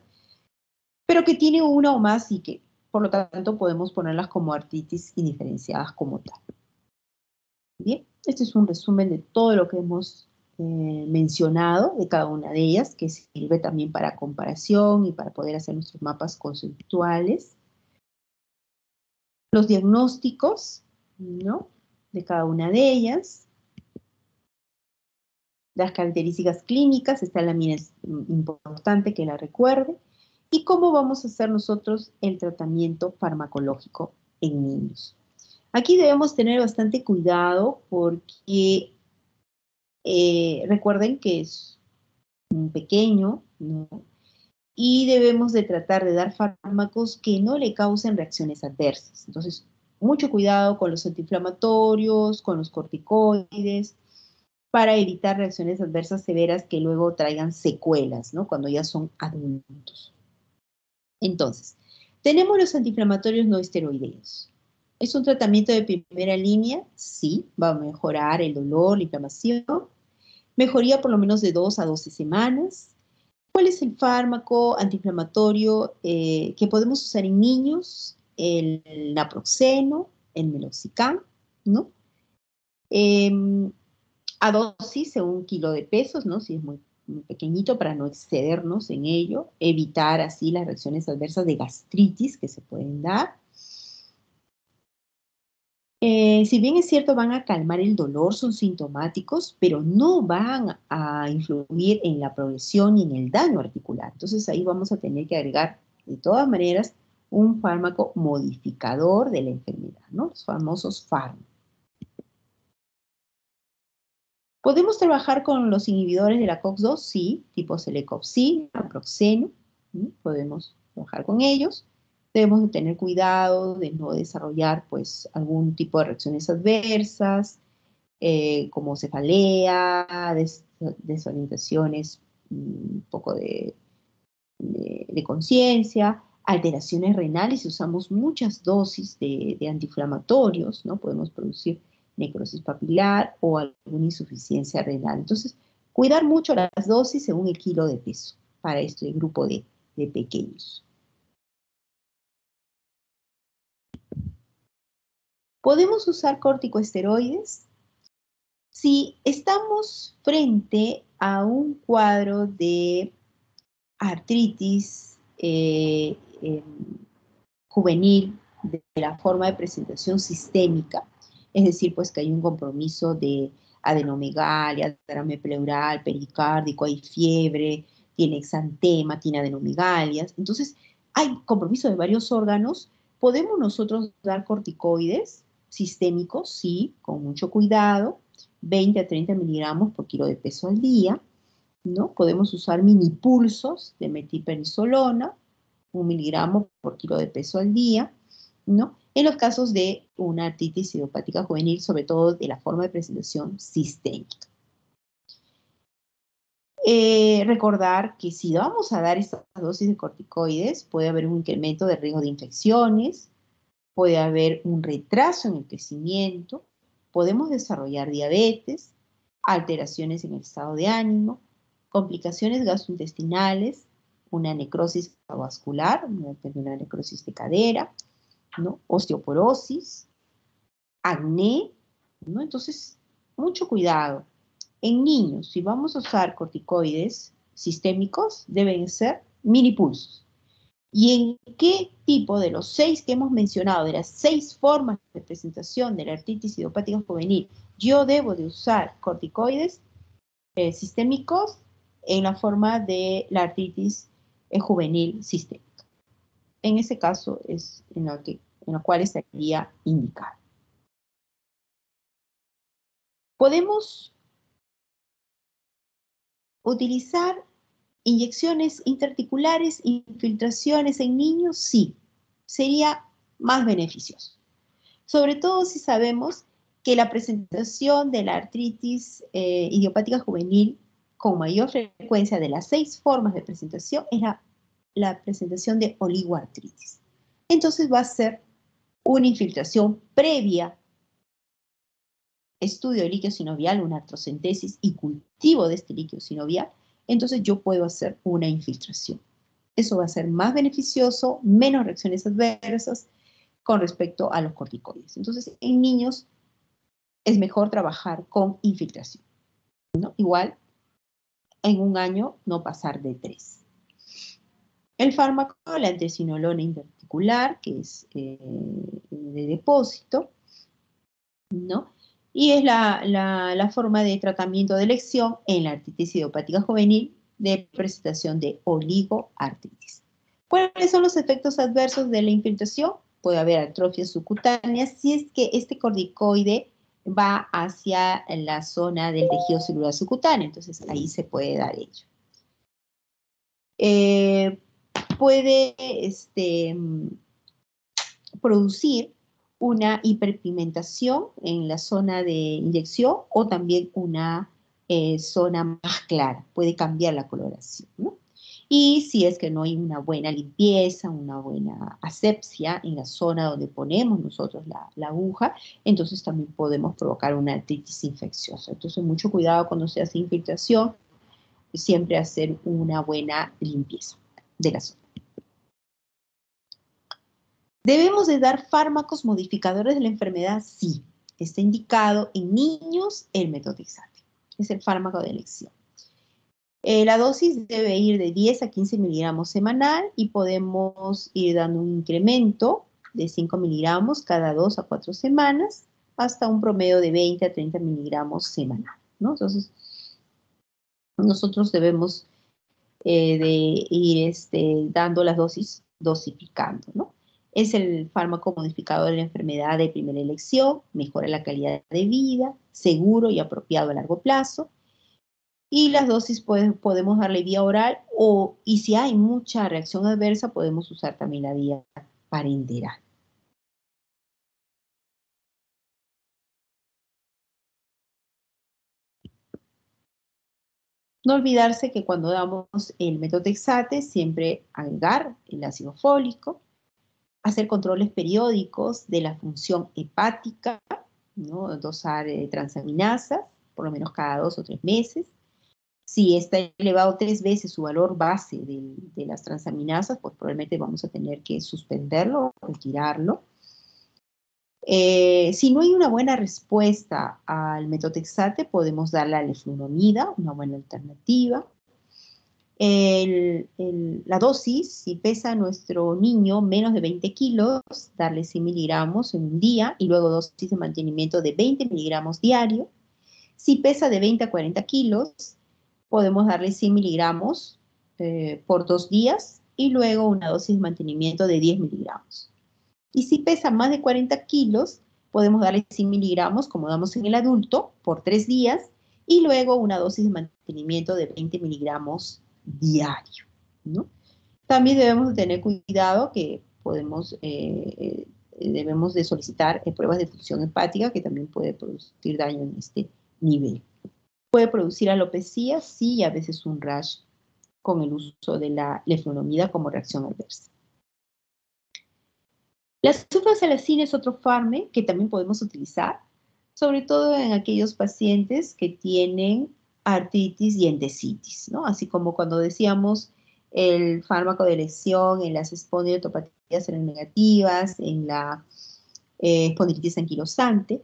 Speaker 1: pero que tiene una o más y que por lo tanto podemos ponerlas como artritis indiferenciadas como tal. Bien, este es un resumen de todo lo que hemos eh, mencionado de cada una de ellas, que sirve también para comparación y para poder hacer nuestros mapas conceptuales. Los diagnósticos, ¿no? De cada una de ellas. Las características clínicas, esta lámina es importante que la recuerde. Y cómo vamos a hacer nosotros el tratamiento farmacológico en niños. Aquí debemos tener bastante cuidado porque eh, recuerden que es un pequeño, ¿no? Y debemos de tratar de dar fármacos que no le causen reacciones adversas. Entonces, mucho cuidado con los antiinflamatorios, con los corticoides, para evitar reacciones adversas severas que luego traigan secuelas, ¿no? Cuando ya son adultos. Entonces, tenemos los antiinflamatorios no esteroideos. ¿Es un tratamiento de primera línea? Sí, va a mejorar el dolor, la inflamación. Mejoría por lo menos de 2 a 12 semanas. ¿Cuál es el fármaco antiinflamatorio eh, que podemos usar en niños? El naproxeno, el meloxicam, ¿no? Em, a dosis según kilo de pesos, ¿no? Si es muy, muy, pequeñito para no excedernos en ello, evitar así las reacciones adversas de gastritis que se pueden dar. Eh, si bien es cierto, van a calmar el dolor, son sintomáticos, pero no van a influir en la progresión y en el daño articular. Entonces ahí vamos a tener que agregar, de todas maneras, un fármaco modificador de la enfermedad, ¿no? Los famosos fármacos. ¿Podemos trabajar con los inhibidores de la COX-2? Sí, tipo Celecoxib, Naproxeno, podemos trabajar con ellos debemos de tener cuidado de no desarrollar pues algún tipo de reacciones adversas, eh, como cefalea, desorientaciones, mm, un poco de, conciencia, alteraciones renales, si usamos muchas dosis de, de, antiinflamatorios, ¿no? Podemos producir necrosis papilar o alguna insuficiencia renal. Entonces, cuidar mucho las dosis según el kilo de peso para este grupo de, de pequeños. ¿Podemos usar corticosteroides? Si estamos frente a un cuadro de artritis eh, em, juvenil de la forma de presentación sistémica, es decir, pues que hay un compromiso de adenomegalia, derrame pleural, pericárdico, hay fiebre, tiene exantema, tiene adenomegalias, entonces hay compromiso de varios órganos, ¿podemos nosotros dar corticoides? sistémicos, sí, con mucho cuidado, 20 a 30 miligramos por kilo de peso al día, ¿no? Podemos usar mini pulsos de metilprednisolona, un miligramo por kilo de peso al día, ¿no? En los casos de una artritis idiopática juvenil, sobre todo de la forma de presentación sistémica. Eh, recordar que si vamos a dar estas dosis de corticoides, puede haber un incremento de riesgo de infecciones, puede haber un retraso en el crecimiento, podemos desarrollar diabetes, alteraciones en el estado de ánimo, complicaciones gastrointestinales, una necrosis vascular, una necrosis de cadera, ¿no? osteoporosis, acné. Entonces, mucho cuidado. En niños, si vamos a usar corticoides sistémicos, deben ser mini pulsos. ¿Y en qué tipo de los seis que hemos mencionado, de las seis formas de presentación de la artritis idiopática juvenil, yo debo de usar corticoides eh, sistémicos en la forma de la artritis eh, juvenil sistémica? En ese caso es en lo, que, en lo cual estaría indicado. Podemos utilizar inyecciones interarticulares, infiltraciones en niños, sí, sería más beneficioso. Sobre todo si sabemos que la presentación de la artritis eh, idiopática juvenil con mayor frecuencia de las seis formas de presentación es la, la presentación de oligoartritis. Entonces va a ser una infiltración previa, estudio de líquido sinovial, una artrocentesis y cultivo de este líquido sinovial, entonces yo puedo hacer una infiltración. Eso va a ser más beneficioso, menos reacciones adversas con respecto a los corticoides. Entonces, en niños es mejor trabajar con infiltración. Igual, en un año no pasar de tres. El fármaco, la anticinolona inverticular, que es eh, de depósito, ¿no? Y es la, la, forma de tratamiento de elección en la artritis idiopática juvenil de presentación de oligoartritis. ¿Cuáles son los efectos adversos de la infiltración? Puede haber atrofia subcutánea si es que este corticoide va hacia la zona del tejido celular subcutáneo, entonces ahí se puede dar ello. Eh, puede este, producir una hiperpigmentación en la zona de inyección o también una eh, zona más clara, puede cambiar la coloración. Y si es que no hay una buena limpieza, una buena asepsia en la zona donde ponemos nosotros la, la aguja, entonces también podemos provocar una artritis infecciosa. Entonces, mucho cuidado cuando se hace infiltración, siempre hacer una buena limpieza de la zona. ¿Debemos de dar fármacos modificadores de la enfermedad? Sí. Está indicado en niños el metotexate. Es el fármaco de elección. Eh, la dosis debe ir de 10 a 15 miligramos semanal y podemos ir dando un incremento de 5 miligramos cada 2 a 4 semanas hasta un promedio de 20 a 30 miligramos semanal. Entonces, nosotros debemos eh, de ir este, dando las dosis, dosificando. ¿no? Es el fármaco modificador de la enfermedad de primera elección, mejora la calidad de vida, seguro y apropiado a largo plazo. Y las dosis podemos darle vía oral o, y si hay mucha reacción adversa, podemos usar también la vía parenteral. No olvidarse que cuando damos el metotrexate, siempre agregar el ácido fólico, hacer controles periódicos de la función hepática, ¿no? dosar eh, transaminasas, por lo menos cada dos o tres meses. Si está elevado tres veces su valor base de, las transaminasas, pues probablemente vamos a tener que suspenderlo, retirarlo. Eh, si no hay una buena respuesta al metotrexate, podemos darle la leflunomida, una buena alternativa la dosis, si pesa nuestro niño menos de 20 kilos, darle 100 miligramos en un día y luego dosis de mantenimiento de 20 miligramos diario. Si pesa de 20 a 40 kilos, podemos darle 100 miligramos eh, por dos días y luego una dosis de mantenimiento de 10 miligramos. Y si pesa más de 40 kilos, podemos darle 100 miligramos, como damos en el adulto, por tres días y luego una dosis de mantenimiento de 20 miligramos diario. También debemos tener cuidado que podemos, eh, eh, debemos de solicitar eh, pruebas de función hepática que también puede producir daño en este nivel. Puede producir alopecia, sí, y a veces un rash con el uso de la leflunomida como reacción adversa. La sulfasalacina es otro farme que también podemos utilizar, sobre todo en aquellos pacientes que tienen artritis y endesitis, ¿no? Así como cuando decíamos el fármaco de elección en las espondiotopatías negativas, en la eh, espondilitis anquilosante,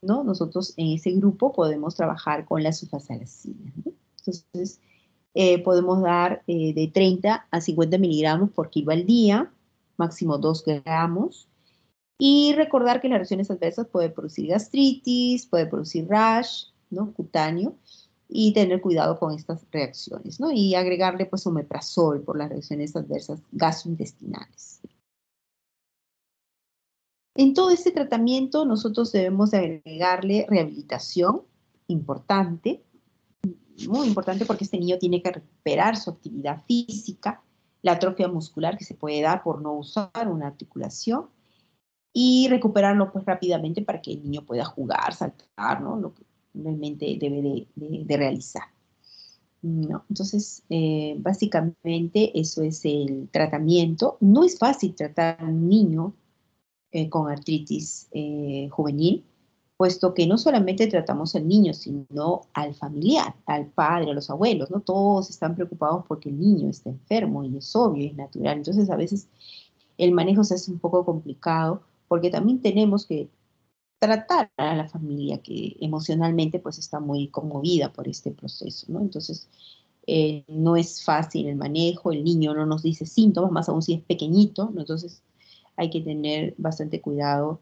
Speaker 1: ¿no? Nosotros en ese grupo podemos trabajar con la sulfasalacina. Entonces, eh, podemos dar eh, de 30 a 50 miligramos por kilo al día, máximo 2 gramos, y recordar que las reacciones adversas pueden producir gastritis, puede producir rash, ¿no? Cutáneo, y tener cuidado con estas reacciones, ¿no? Y agregarle pues omeprazol por las reacciones adversas gastrointestinales. En todo este tratamiento nosotros debemos agregarle rehabilitación, importante, muy importante porque este niño tiene que recuperar su actividad física, la atrofia muscular que se puede dar por no usar una articulación y recuperarlo pues rápidamente para que el niño pueda jugar, saltar, ¿no? Lo que realmente debe de, realizar. No, entonces, eh, básicamente eso es el tratamiento. No es fácil tratar a un niño eh, con artritis eh, juvenil, puesto que no solamente tratamos al niño, sino al familiar, al padre, a los abuelos, ¿no? Todos están preocupados porque el niño está enfermo y es obvio, es natural. Entonces, a veces el manejo se hace un poco complicado porque también tenemos que tratar a la familia que emocionalmente pues está muy conmovida por este proceso, ¿no? Entonces, eh, no es fácil el manejo, el niño no nos dice síntomas, más aún si es pequeñito, ¿no? Entonces, hay que tener bastante cuidado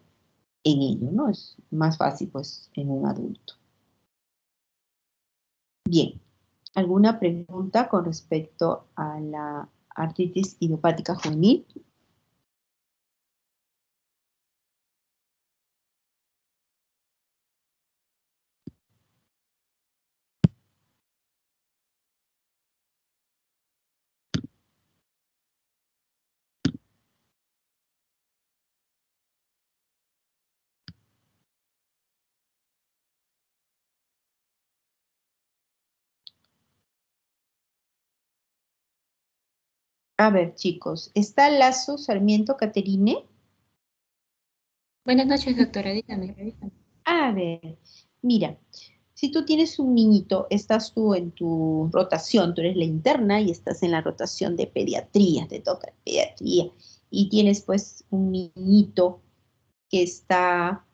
Speaker 1: en ello, ¿no? Es más fácil pues en un adulto. Bien, ¿alguna pregunta con respecto a la artritis idiopática juvenil? A ver, chicos, ¿está Lazo, Sarmiento, Caterine?
Speaker 6: Buenas noches, doctora, dígame.
Speaker 1: A ver, mira, si tú tienes un niñito, estás tú en tu rotación, tú eres la interna y estás en la rotación de pediatría, te toca pediatría, y tienes pues un niñito que está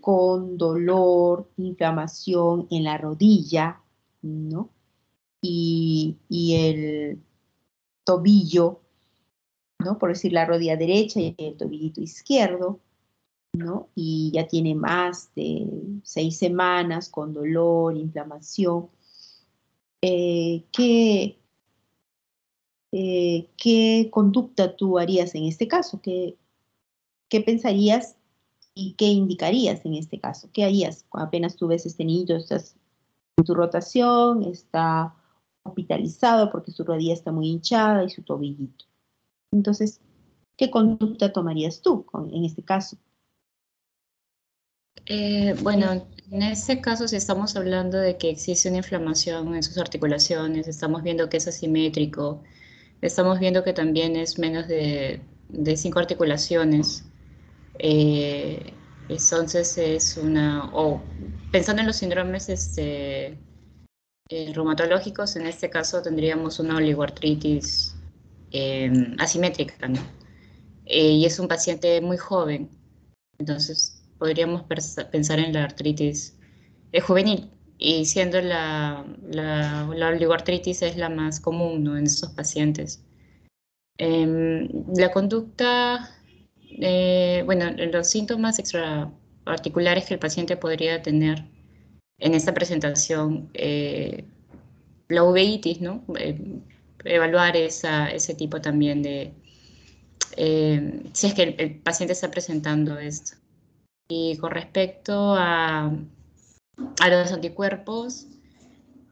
Speaker 1: con dolor, inflamación en la rodilla, ¿no? Y, y el tobillo, ¿no? Por decir la rodilla derecha y el tobillito izquierdo, ¿no? Y ya tiene más de seis semanas con dolor, inflamación. Eh, ¿qué, eh, ¿Qué conducta tú harías en este caso? ¿Qué, ¿Qué pensarías y qué indicarías en este caso? ¿Qué harías apenas tú ves este niño, estás en tu rotación, está hospitalizado porque su rodilla está muy hinchada y su tobillito. Entonces, ¿qué conducta tomarías tú en este caso?
Speaker 6: Eh, bueno, en este caso, si estamos hablando de que existe una inflamación en sus articulaciones, estamos viendo que es asimétrico, estamos viendo que también es menos de, cinco articulaciones. Eh, entonces es una, o pensando en los síndromes este, eh, reumatológicos, en este caso tendríamos una oligoartritis eh, asimétrica. Eh, y es un paciente muy joven, entonces podríamos pensar en la artritis juvenil, y siendo la, la, oligoartritis es la más común ¿no? en estos pacientes. Em, la conducta, bueno, los síntomas extraarticulares que el paciente podría tener en esta presentación eh, la uveitis, ¿no? Eh, evaluar esa, ese tipo también de, eh, si es que el, paciente está presentando esto. Y con respecto a, a los anticuerpos,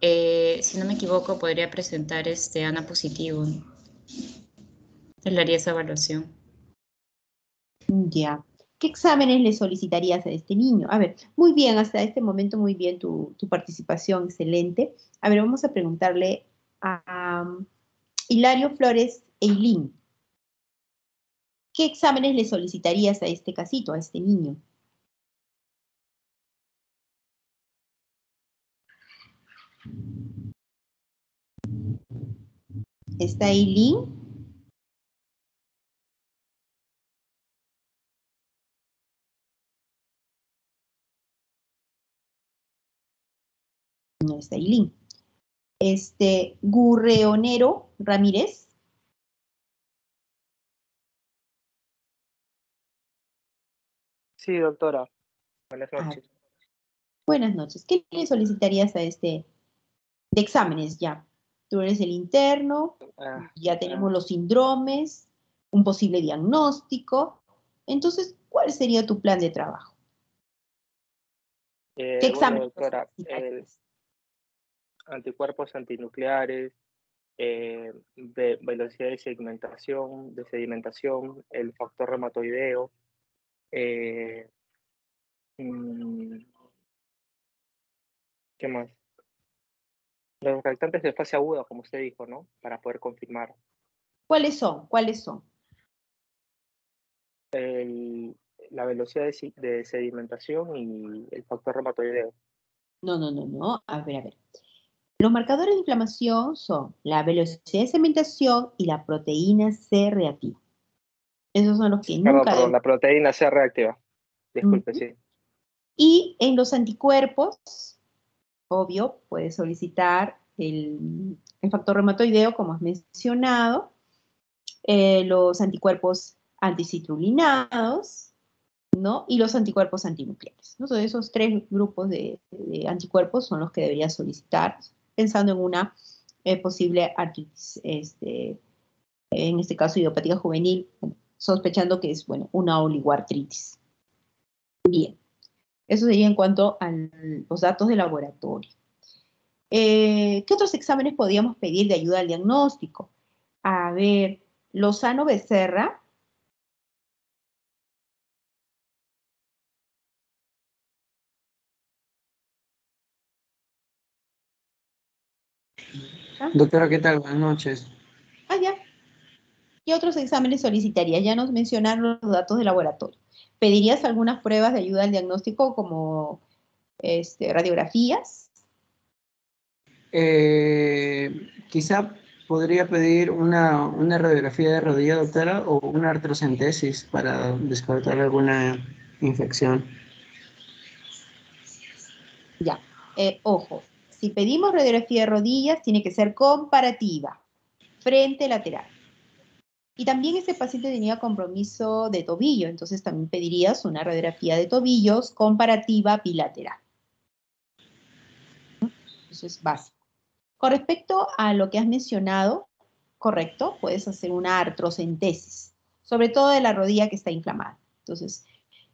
Speaker 6: si no me equivoco, podría presentar este ANA positivo. le haría esa evaluación.
Speaker 1: Ya. ¿Qué exámenes le solicitarías a este niño? A ver, muy bien, hasta este momento muy bien tu, participación, excelente. A ver, vamos a preguntarle a Hilario Flores Eilín. ¿Qué exámenes le solicitarías a este casito, a este niño? ¿Está Eileen? No está Ailín. Este, Gurreonero Ramírez.
Speaker 8: Sí, doctora. Buenas ah, noches.
Speaker 1: buenas noches. ¿Qué le solicitarías a este de exámenes ya? Tú eres el interno, ah, ya tenemos los síndromes, un posible diagnóstico. Entonces, ¿cuál sería tu plan de trabajo?
Speaker 8: Eh, ¿Qué exámenes? doctora, anticuerpos antinucleares, eh, de velocidad de sedimentación, de sedimentación, el factor reumatoideo, eh, mm, ¿qué más? Los reactantes de fase aguda, como usted dijo, ¿no? Para poder confirmar.
Speaker 1: ¿Cuáles son? ¿Cuáles son?
Speaker 8: El, la velocidad de, de, sedimentación y el factor reumatoideo.
Speaker 1: No, no, no, no. A ver, a ver. Los marcadores de inflamación son la velocidad de sedimentación y la proteína C reactiva. Esos son los que
Speaker 8: Perdón,
Speaker 1: nunca...
Speaker 8: perdón, la proteína C reactiva. Disculpe, sí.
Speaker 1: Y en los anticuerpos, obvio, puedes solicitar el, el factor reumatoideo, como has mencionado, eh, los anticuerpos anticitrulinados, ¿no? Y los anticuerpos antinucleares. ¿no? Entonces, esos tres grupos de, de anticuerpos son los que deberías solicitar, pensando en una eh, posible artritis, este, en este caso idiopatía juvenil, sospechando que es, bueno, una oligoartritis. Bien. Eso sería en cuanto a los datos de laboratorio. Eh, ¿Qué otros exámenes podríamos pedir de ayuda al diagnóstico? A ver, Lozano Becerra.
Speaker 9: Doctora, ¿qué tal? Buenas noches.
Speaker 1: Ah, ya. ¿Qué otros exámenes solicitarías? Ya nos mencionaron los datos de laboratorio. ¿Pedirías algunas pruebas de ayuda al diagnóstico como este, radiografías?
Speaker 9: Eh, quizá podría pedir una, una radiografía de rodilla, doctora, o una artrocentesis para descartar alguna infección.
Speaker 1: Ya. Eh, ojo, si pedimos radiografía de rodillas, tiene que ser comparativa, frente lateral. Y también este paciente tenía compromiso de tobillo, entonces también pedirías una radiografía de tobillos comparativa bilateral. Eso es básico. Con respecto a lo que has mencionado, correcto, puedes hacer una artrocentesis, sobre todo de la rodilla que está inflamada. Entonces,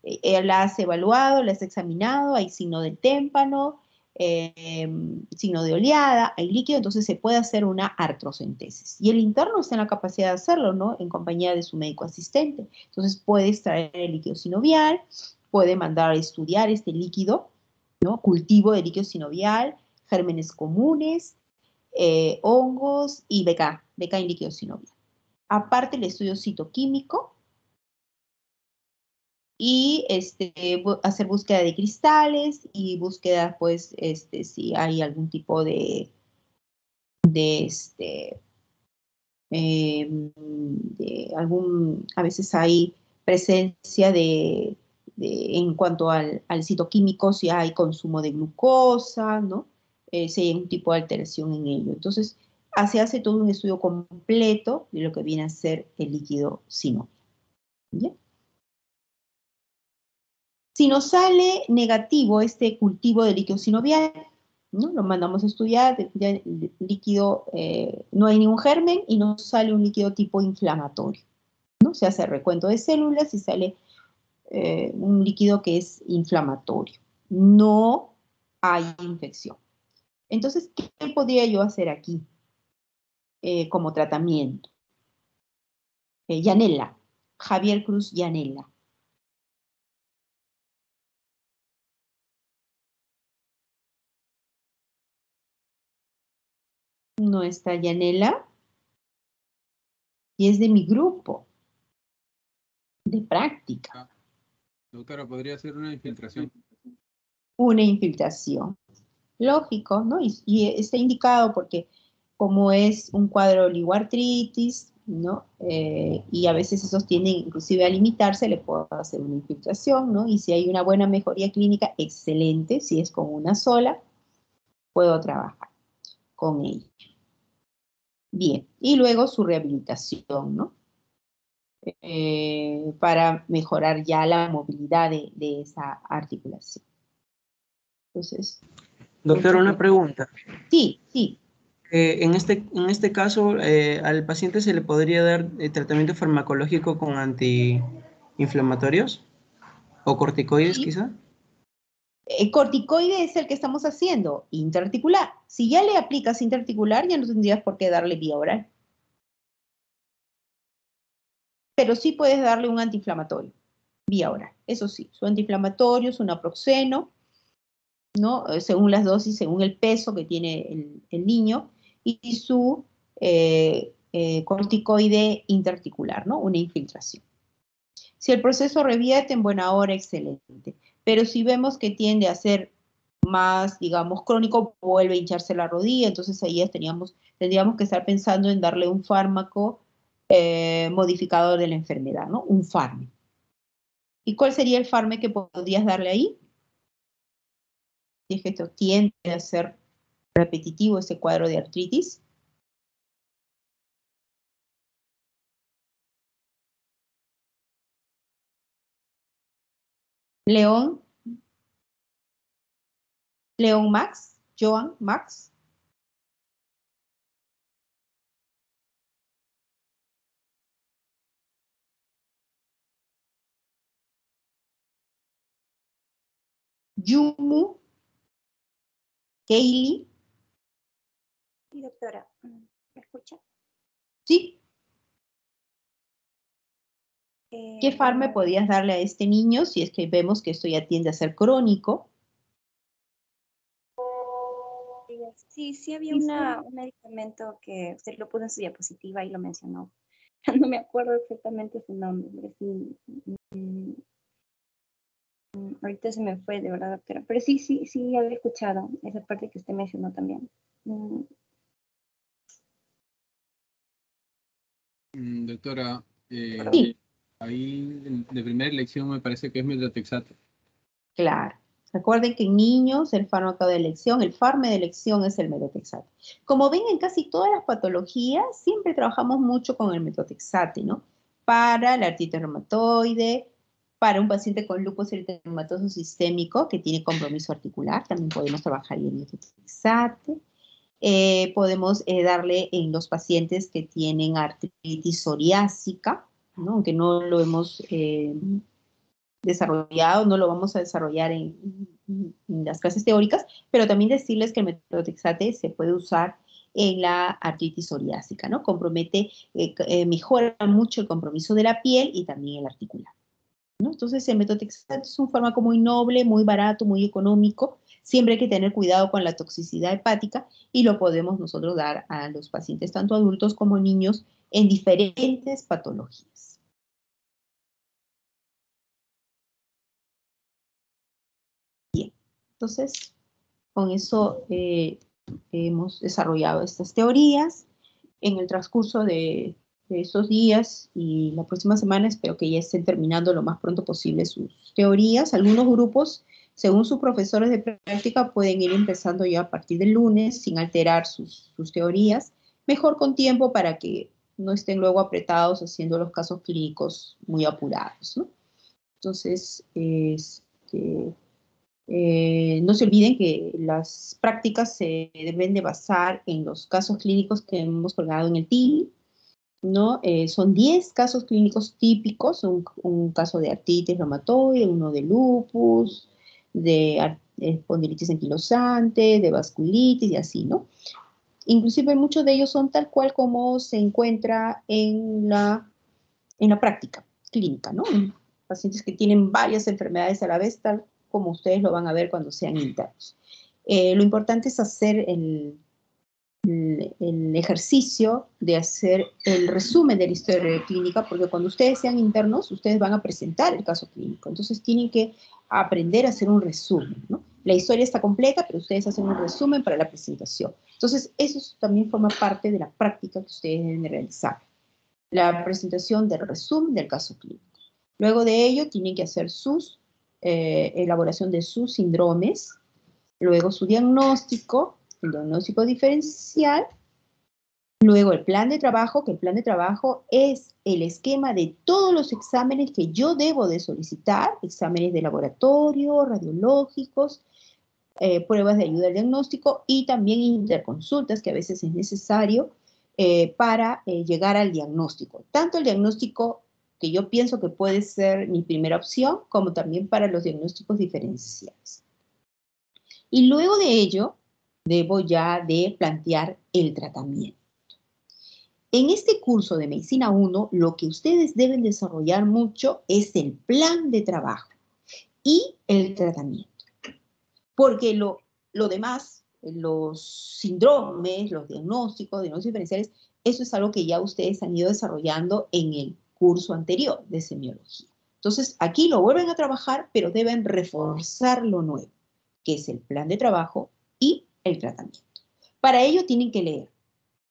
Speaker 1: eh, la has evaluado, la has examinado, hay signo del témpano, eh, signo de oleada, hay líquido, entonces se puede hacer una artrocentesis. Y el interno está en la capacidad de hacerlo, ¿no? En compañía de su médico asistente. Entonces puede extraer el líquido sinovial, puede mandar a estudiar este líquido, ¿no? Cultivo de líquido sinovial, gérmenes comunes, eh, hongos y BK, BK en líquido sinovial. Aparte el estudio citoquímico, y este, hacer búsqueda de cristales y búsqueda, pues, este, si hay algún tipo de, de, este, eh, de algún, a veces hay presencia de, de en cuanto al, al, citoquímico, si hay consumo de glucosa, ¿no? Eh, si hay un tipo de alteración en ello. Entonces, se hace todo un estudio completo de lo que viene a ser el líquido sinovial. ¿Bien? Si nos sale negativo este cultivo de líquido sinovial, ¿no? lo mandamos a estudiar, ya líquido, eh, no hay ningún germen y nos sale un líquido tipo inflamatorio. ¿no? Se hace recuento de células y sale eh, un líquido que es inflamatorio. No hay infección. Entonces, ¿qué podría yo hacer aquí eh, como tratamiento? Yanela, Javier Cruz Yanela. No está Yanela y es de mi grupo de práctica.
Speaker 3: Doctora, podría ser una infiltración.
Speaker 1: Una infiltración. Lógico, ¿no? Y, y está indicado porque como es un cuadro oligoartritis, ¿no? Eh, y a veces esos tienden inclusive a limitarse, le puedo hacer una infiltración, ¿no? Y si hay una buena mejoría clínica, excelente. Si es con una sola, puedo trabajar con ella. Bien, y luego su rehabilitación, ¿no? Eh, para mejorar ya la movilidad de, de esa articulación. Entonces.
Speaker 9: Doctor, una pregunta.
Speaker 1: Sí, sí.
Speaker 9: Eh, en, este, en este caso, eh, al paciente se le podría dar tratamiento farmacológico con antiinflamatorios o corticoides,
Speaker 1: sí.
Speaker 9: quizá.
Speaker 1: El corticoide es el que estamos haciendo, interarticular. Si ya le aplicas interarticular, ya no tendrías por qué darle vía oral. Pero sí puedes darle un antiinflamatorio, vía oral. Eso sí, su antiinflamatorio es un aproxeno, ¿no? Eh, según las dosis, según el peso que tiene el, niño, y su eh, eh, corticoide interarticular, ¿no? Una infiltración. Si el proceso revierte en buena hora, excelente. Pero si vemos que tiende a ser más, digamos, crónico, vuelve a hincharse la rodilla, entonces ahí teníamos, tendríamos que estar pensando en darle un fármaco eh, modificador de la enfermedad, ¿no? Un farme. ¿Y cuál sería el farme que podrías darle ahí? Si es que esto tiende a ser repetitivo ese cuadro de artritis, León, León Max, Joan Max. Yumu, Kaylee.
Speaker 10: Sí, doctora, ¿me escucha?
Speaker 1: Sí. ¿Qué farme
Speaker 10: Eh,
Speaker 1: podías darle a este niño si es que vemos que esto ya tiende a ser crónico?
Speaker 10: Sí, sí había una, un medicamento que usted lo puso en su diapositiva y lo mencionó. No me acuerdo exactamente su nombre. pero sí, mm, mm, ahorita se me fue, de verdad, doctora. Pero sí, sí, sí había escuchado esa parte que usted mencionó también. Mm,
Speaker 3: Doctora, eh,
Speaker 1: Sí.
Speaker 3: Ahí de- primera elección me parece que es metotrexato.
Speaker 1: Claro. Recuerden que en niños el fármaco de elección, el farme de elección es el metotrexate. Como ven en casi todas las patologías, siempre trabajamos mucho con el metotrexate, ¿no? Para la artritis reumatoide, para un paciente con lupus eritematoso sistémico que tiene compromiso articular, también podemos trabajar el metotrexate. Eh, podemos eh, darle en los pacientes que tienen artritis psoriásica, ¿no? aunque no lo hemos eh, desarrollado, no lo vamos a desarrollar en, las clases teóricas, pero también decirles que el metotrexate se puede usar en la artritis psoriásica, ¿no? Compromete, eh, eh, mejora mucho el compromiso de la piel y también el articular. Entonces el metotrexate es un fármaco muy noble, muy barato, muy económico. Siempre hay que tener cuidado con la toxicidad hepática y lo podemos nosotros dar a los pacientes, tanto adultos como niños, en diferentes patologías. Entonces con eso eh, hemos desarrollado estas teorías. En el transcurso de, de esos días y la próxima semana espero que ya estén terminando lo más pronto posible sus teorías. Algunos grupos, según sus profesores de práctica, pueden ir empezando ya a partir del lunes sin alterar sus, sus teorías. Mejor con tiempo para que no estén luego apretados haciendo los casos clínicos muy apurados. ¿no? Entonces, este, eh, no se olviden que las prácticas se deben de basar en los casos clínicos que hemos colgado en el TIL, ¿no? Eh, son 10 casos clínicos típicos, un, un, caso de artritis reumatoide, uno de lupus, de ar- espondilitis anquilosante, de vasculitis y así, ¿no? Inclusive muchos de ellos son tal cual como se encuentra en la, en la práctica clínica, ¿no? Pacientes que tienen varias enfermedades a la vez, tal como ustedes lo van a ver cuando sean internos. Eh, lo importante es hacer el, el, el, ejercicio de hacer el resumen de la historia clínica, porque cuando ustedes sean internos, ustedes van a presentar el caso clínico. Entonces tienen que aprender a hacer un resumen, ¿no? La historia está completa, pero ustedes hacen un resumen para la presentación. Entonces, eso también forma parte de la práctica que ustedes deben realizar. La presentación del resumen del caso clínico. Luego de ello, tienen que hacer sus eh, elaboración de sus síndromes, luego su diagnóstico, el diagnóstico diferencial, luego el plan de trabajo, que el plan de trabajo es el esquema de todos los exámenes que yo debo de solicitar, exámenes de laboratorio, radiológicos, eh, pruebas de ayuda al diagnóstico y también interconsultas que a veces es necesario eh, para llegar al diagnóstico. Tanto el diagnóstico que yo pienso que puede ser mi primera opción, como también para los diagnósticos diferenciales. Y luego de ello, debo ya de plantear el tratamiento. En este curso de Medicina 1, lo que ustedes deben desarrollar mucho es el plan de trabajo y el tratamiento. Porque lo, lo demás, los síndromes, los diagnósticos, diagnósticos diferenciales, eso es algo que ya ustedes han ido desarrollando en el curso anterior de semiología. Entonces, aquí lo vuelven a trabajar, pero deben reforzar lo nuevo, que es el plan de trabajo y el tratamiento. Para ello tienen que leer.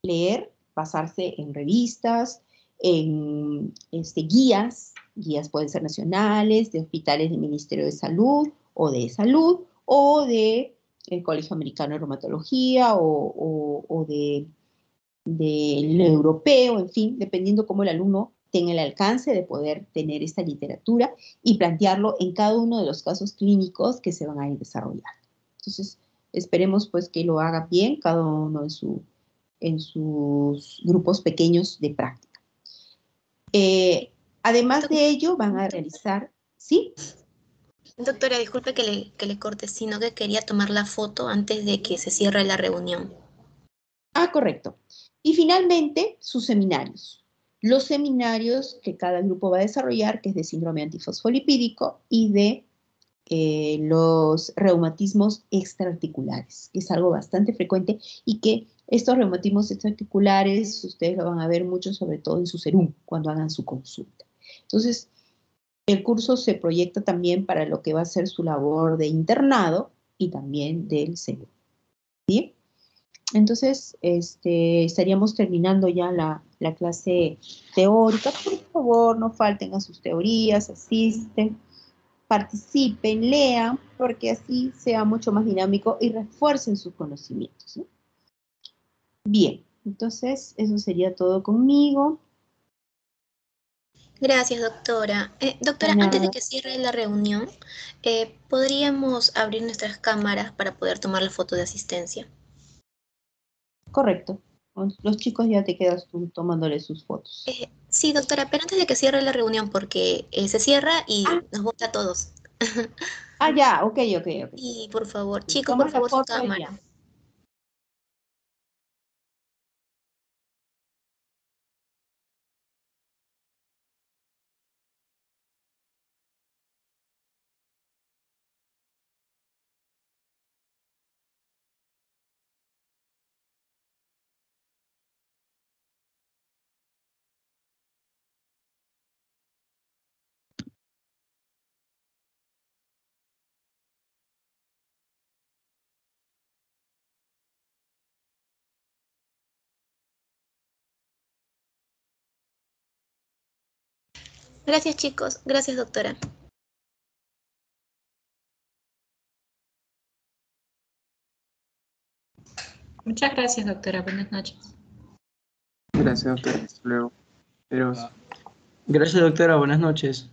Speaker 1: Leer, basarse en revistas, en este, guías, guías pueden ser nacionales, de hospitales del Ministerio de Salud o de Salud, o de el Colegio Americano de Reumatología o, o de del europeo, en fin, dependiendo cómo el alumno tenga el alcance de poder tener esta literatura y plantearlo en cada uno de los casos clínicos que se van a ir desarrollando. Entonces, esperemos pues que lo haga bien cada uno en, su, en sus grupos pequeños de práctica. Eh, además de ello, van a realizar, ¿sí?
Speaker 2: Doctora, disculpe que le, que le corte, sino que quería tomar la foto antes de que se cierre la reunión.
Speaker 1: Ah, correcto. Y finalmente, sus seminarios. Los seminarios que cada grupo va a desarrollar, que es de síndrome antifosfolipídico y de eh, los reumatismos extraarticulares, que es algo bastante frecuente y que estos reumatismos extraarticulares ustedes lo van a ver mucho, sobre todo en su serum, cuando hagan su consulta. Entonces, el curso se proyecta también para lo que va a ser su labor de internado y también del serum. Entonces, este, estaríamos terminando ya la, clase teórica. Por favor, no falten a sus teorías, asisten, participen, lean, porque así sea mucho más dinámico y refuercen sus conocimientos. Bien, entonces eso sería todo conmigo.
Speaker 2: Gracias, doctora. Eh, doctora, antes de que cierre la reunión, eh, ¿podríamos abrir nuestras cámaras para poder tomar la foto de asistencia?
Speaker 1: Correcto. Los chicos ya te quedas tú tomándole sus fotos.
Speaker 2: Eh, sí, doctora, pero antes de que cierre la reunión, porque eh, se cierra y ah. nos vota a todos.
Speaker 1: ah, ya, ok, ok, ok.
Speaker 2: Y por favor, chicos, por favor, su cámara. Gracias chicos, gracias doctora.
Speaker 6: Muchas gracias doctora, buenas noches.
Speaker 9: Gracias doctora, hasta luego. Gracias doctora, buenas noches.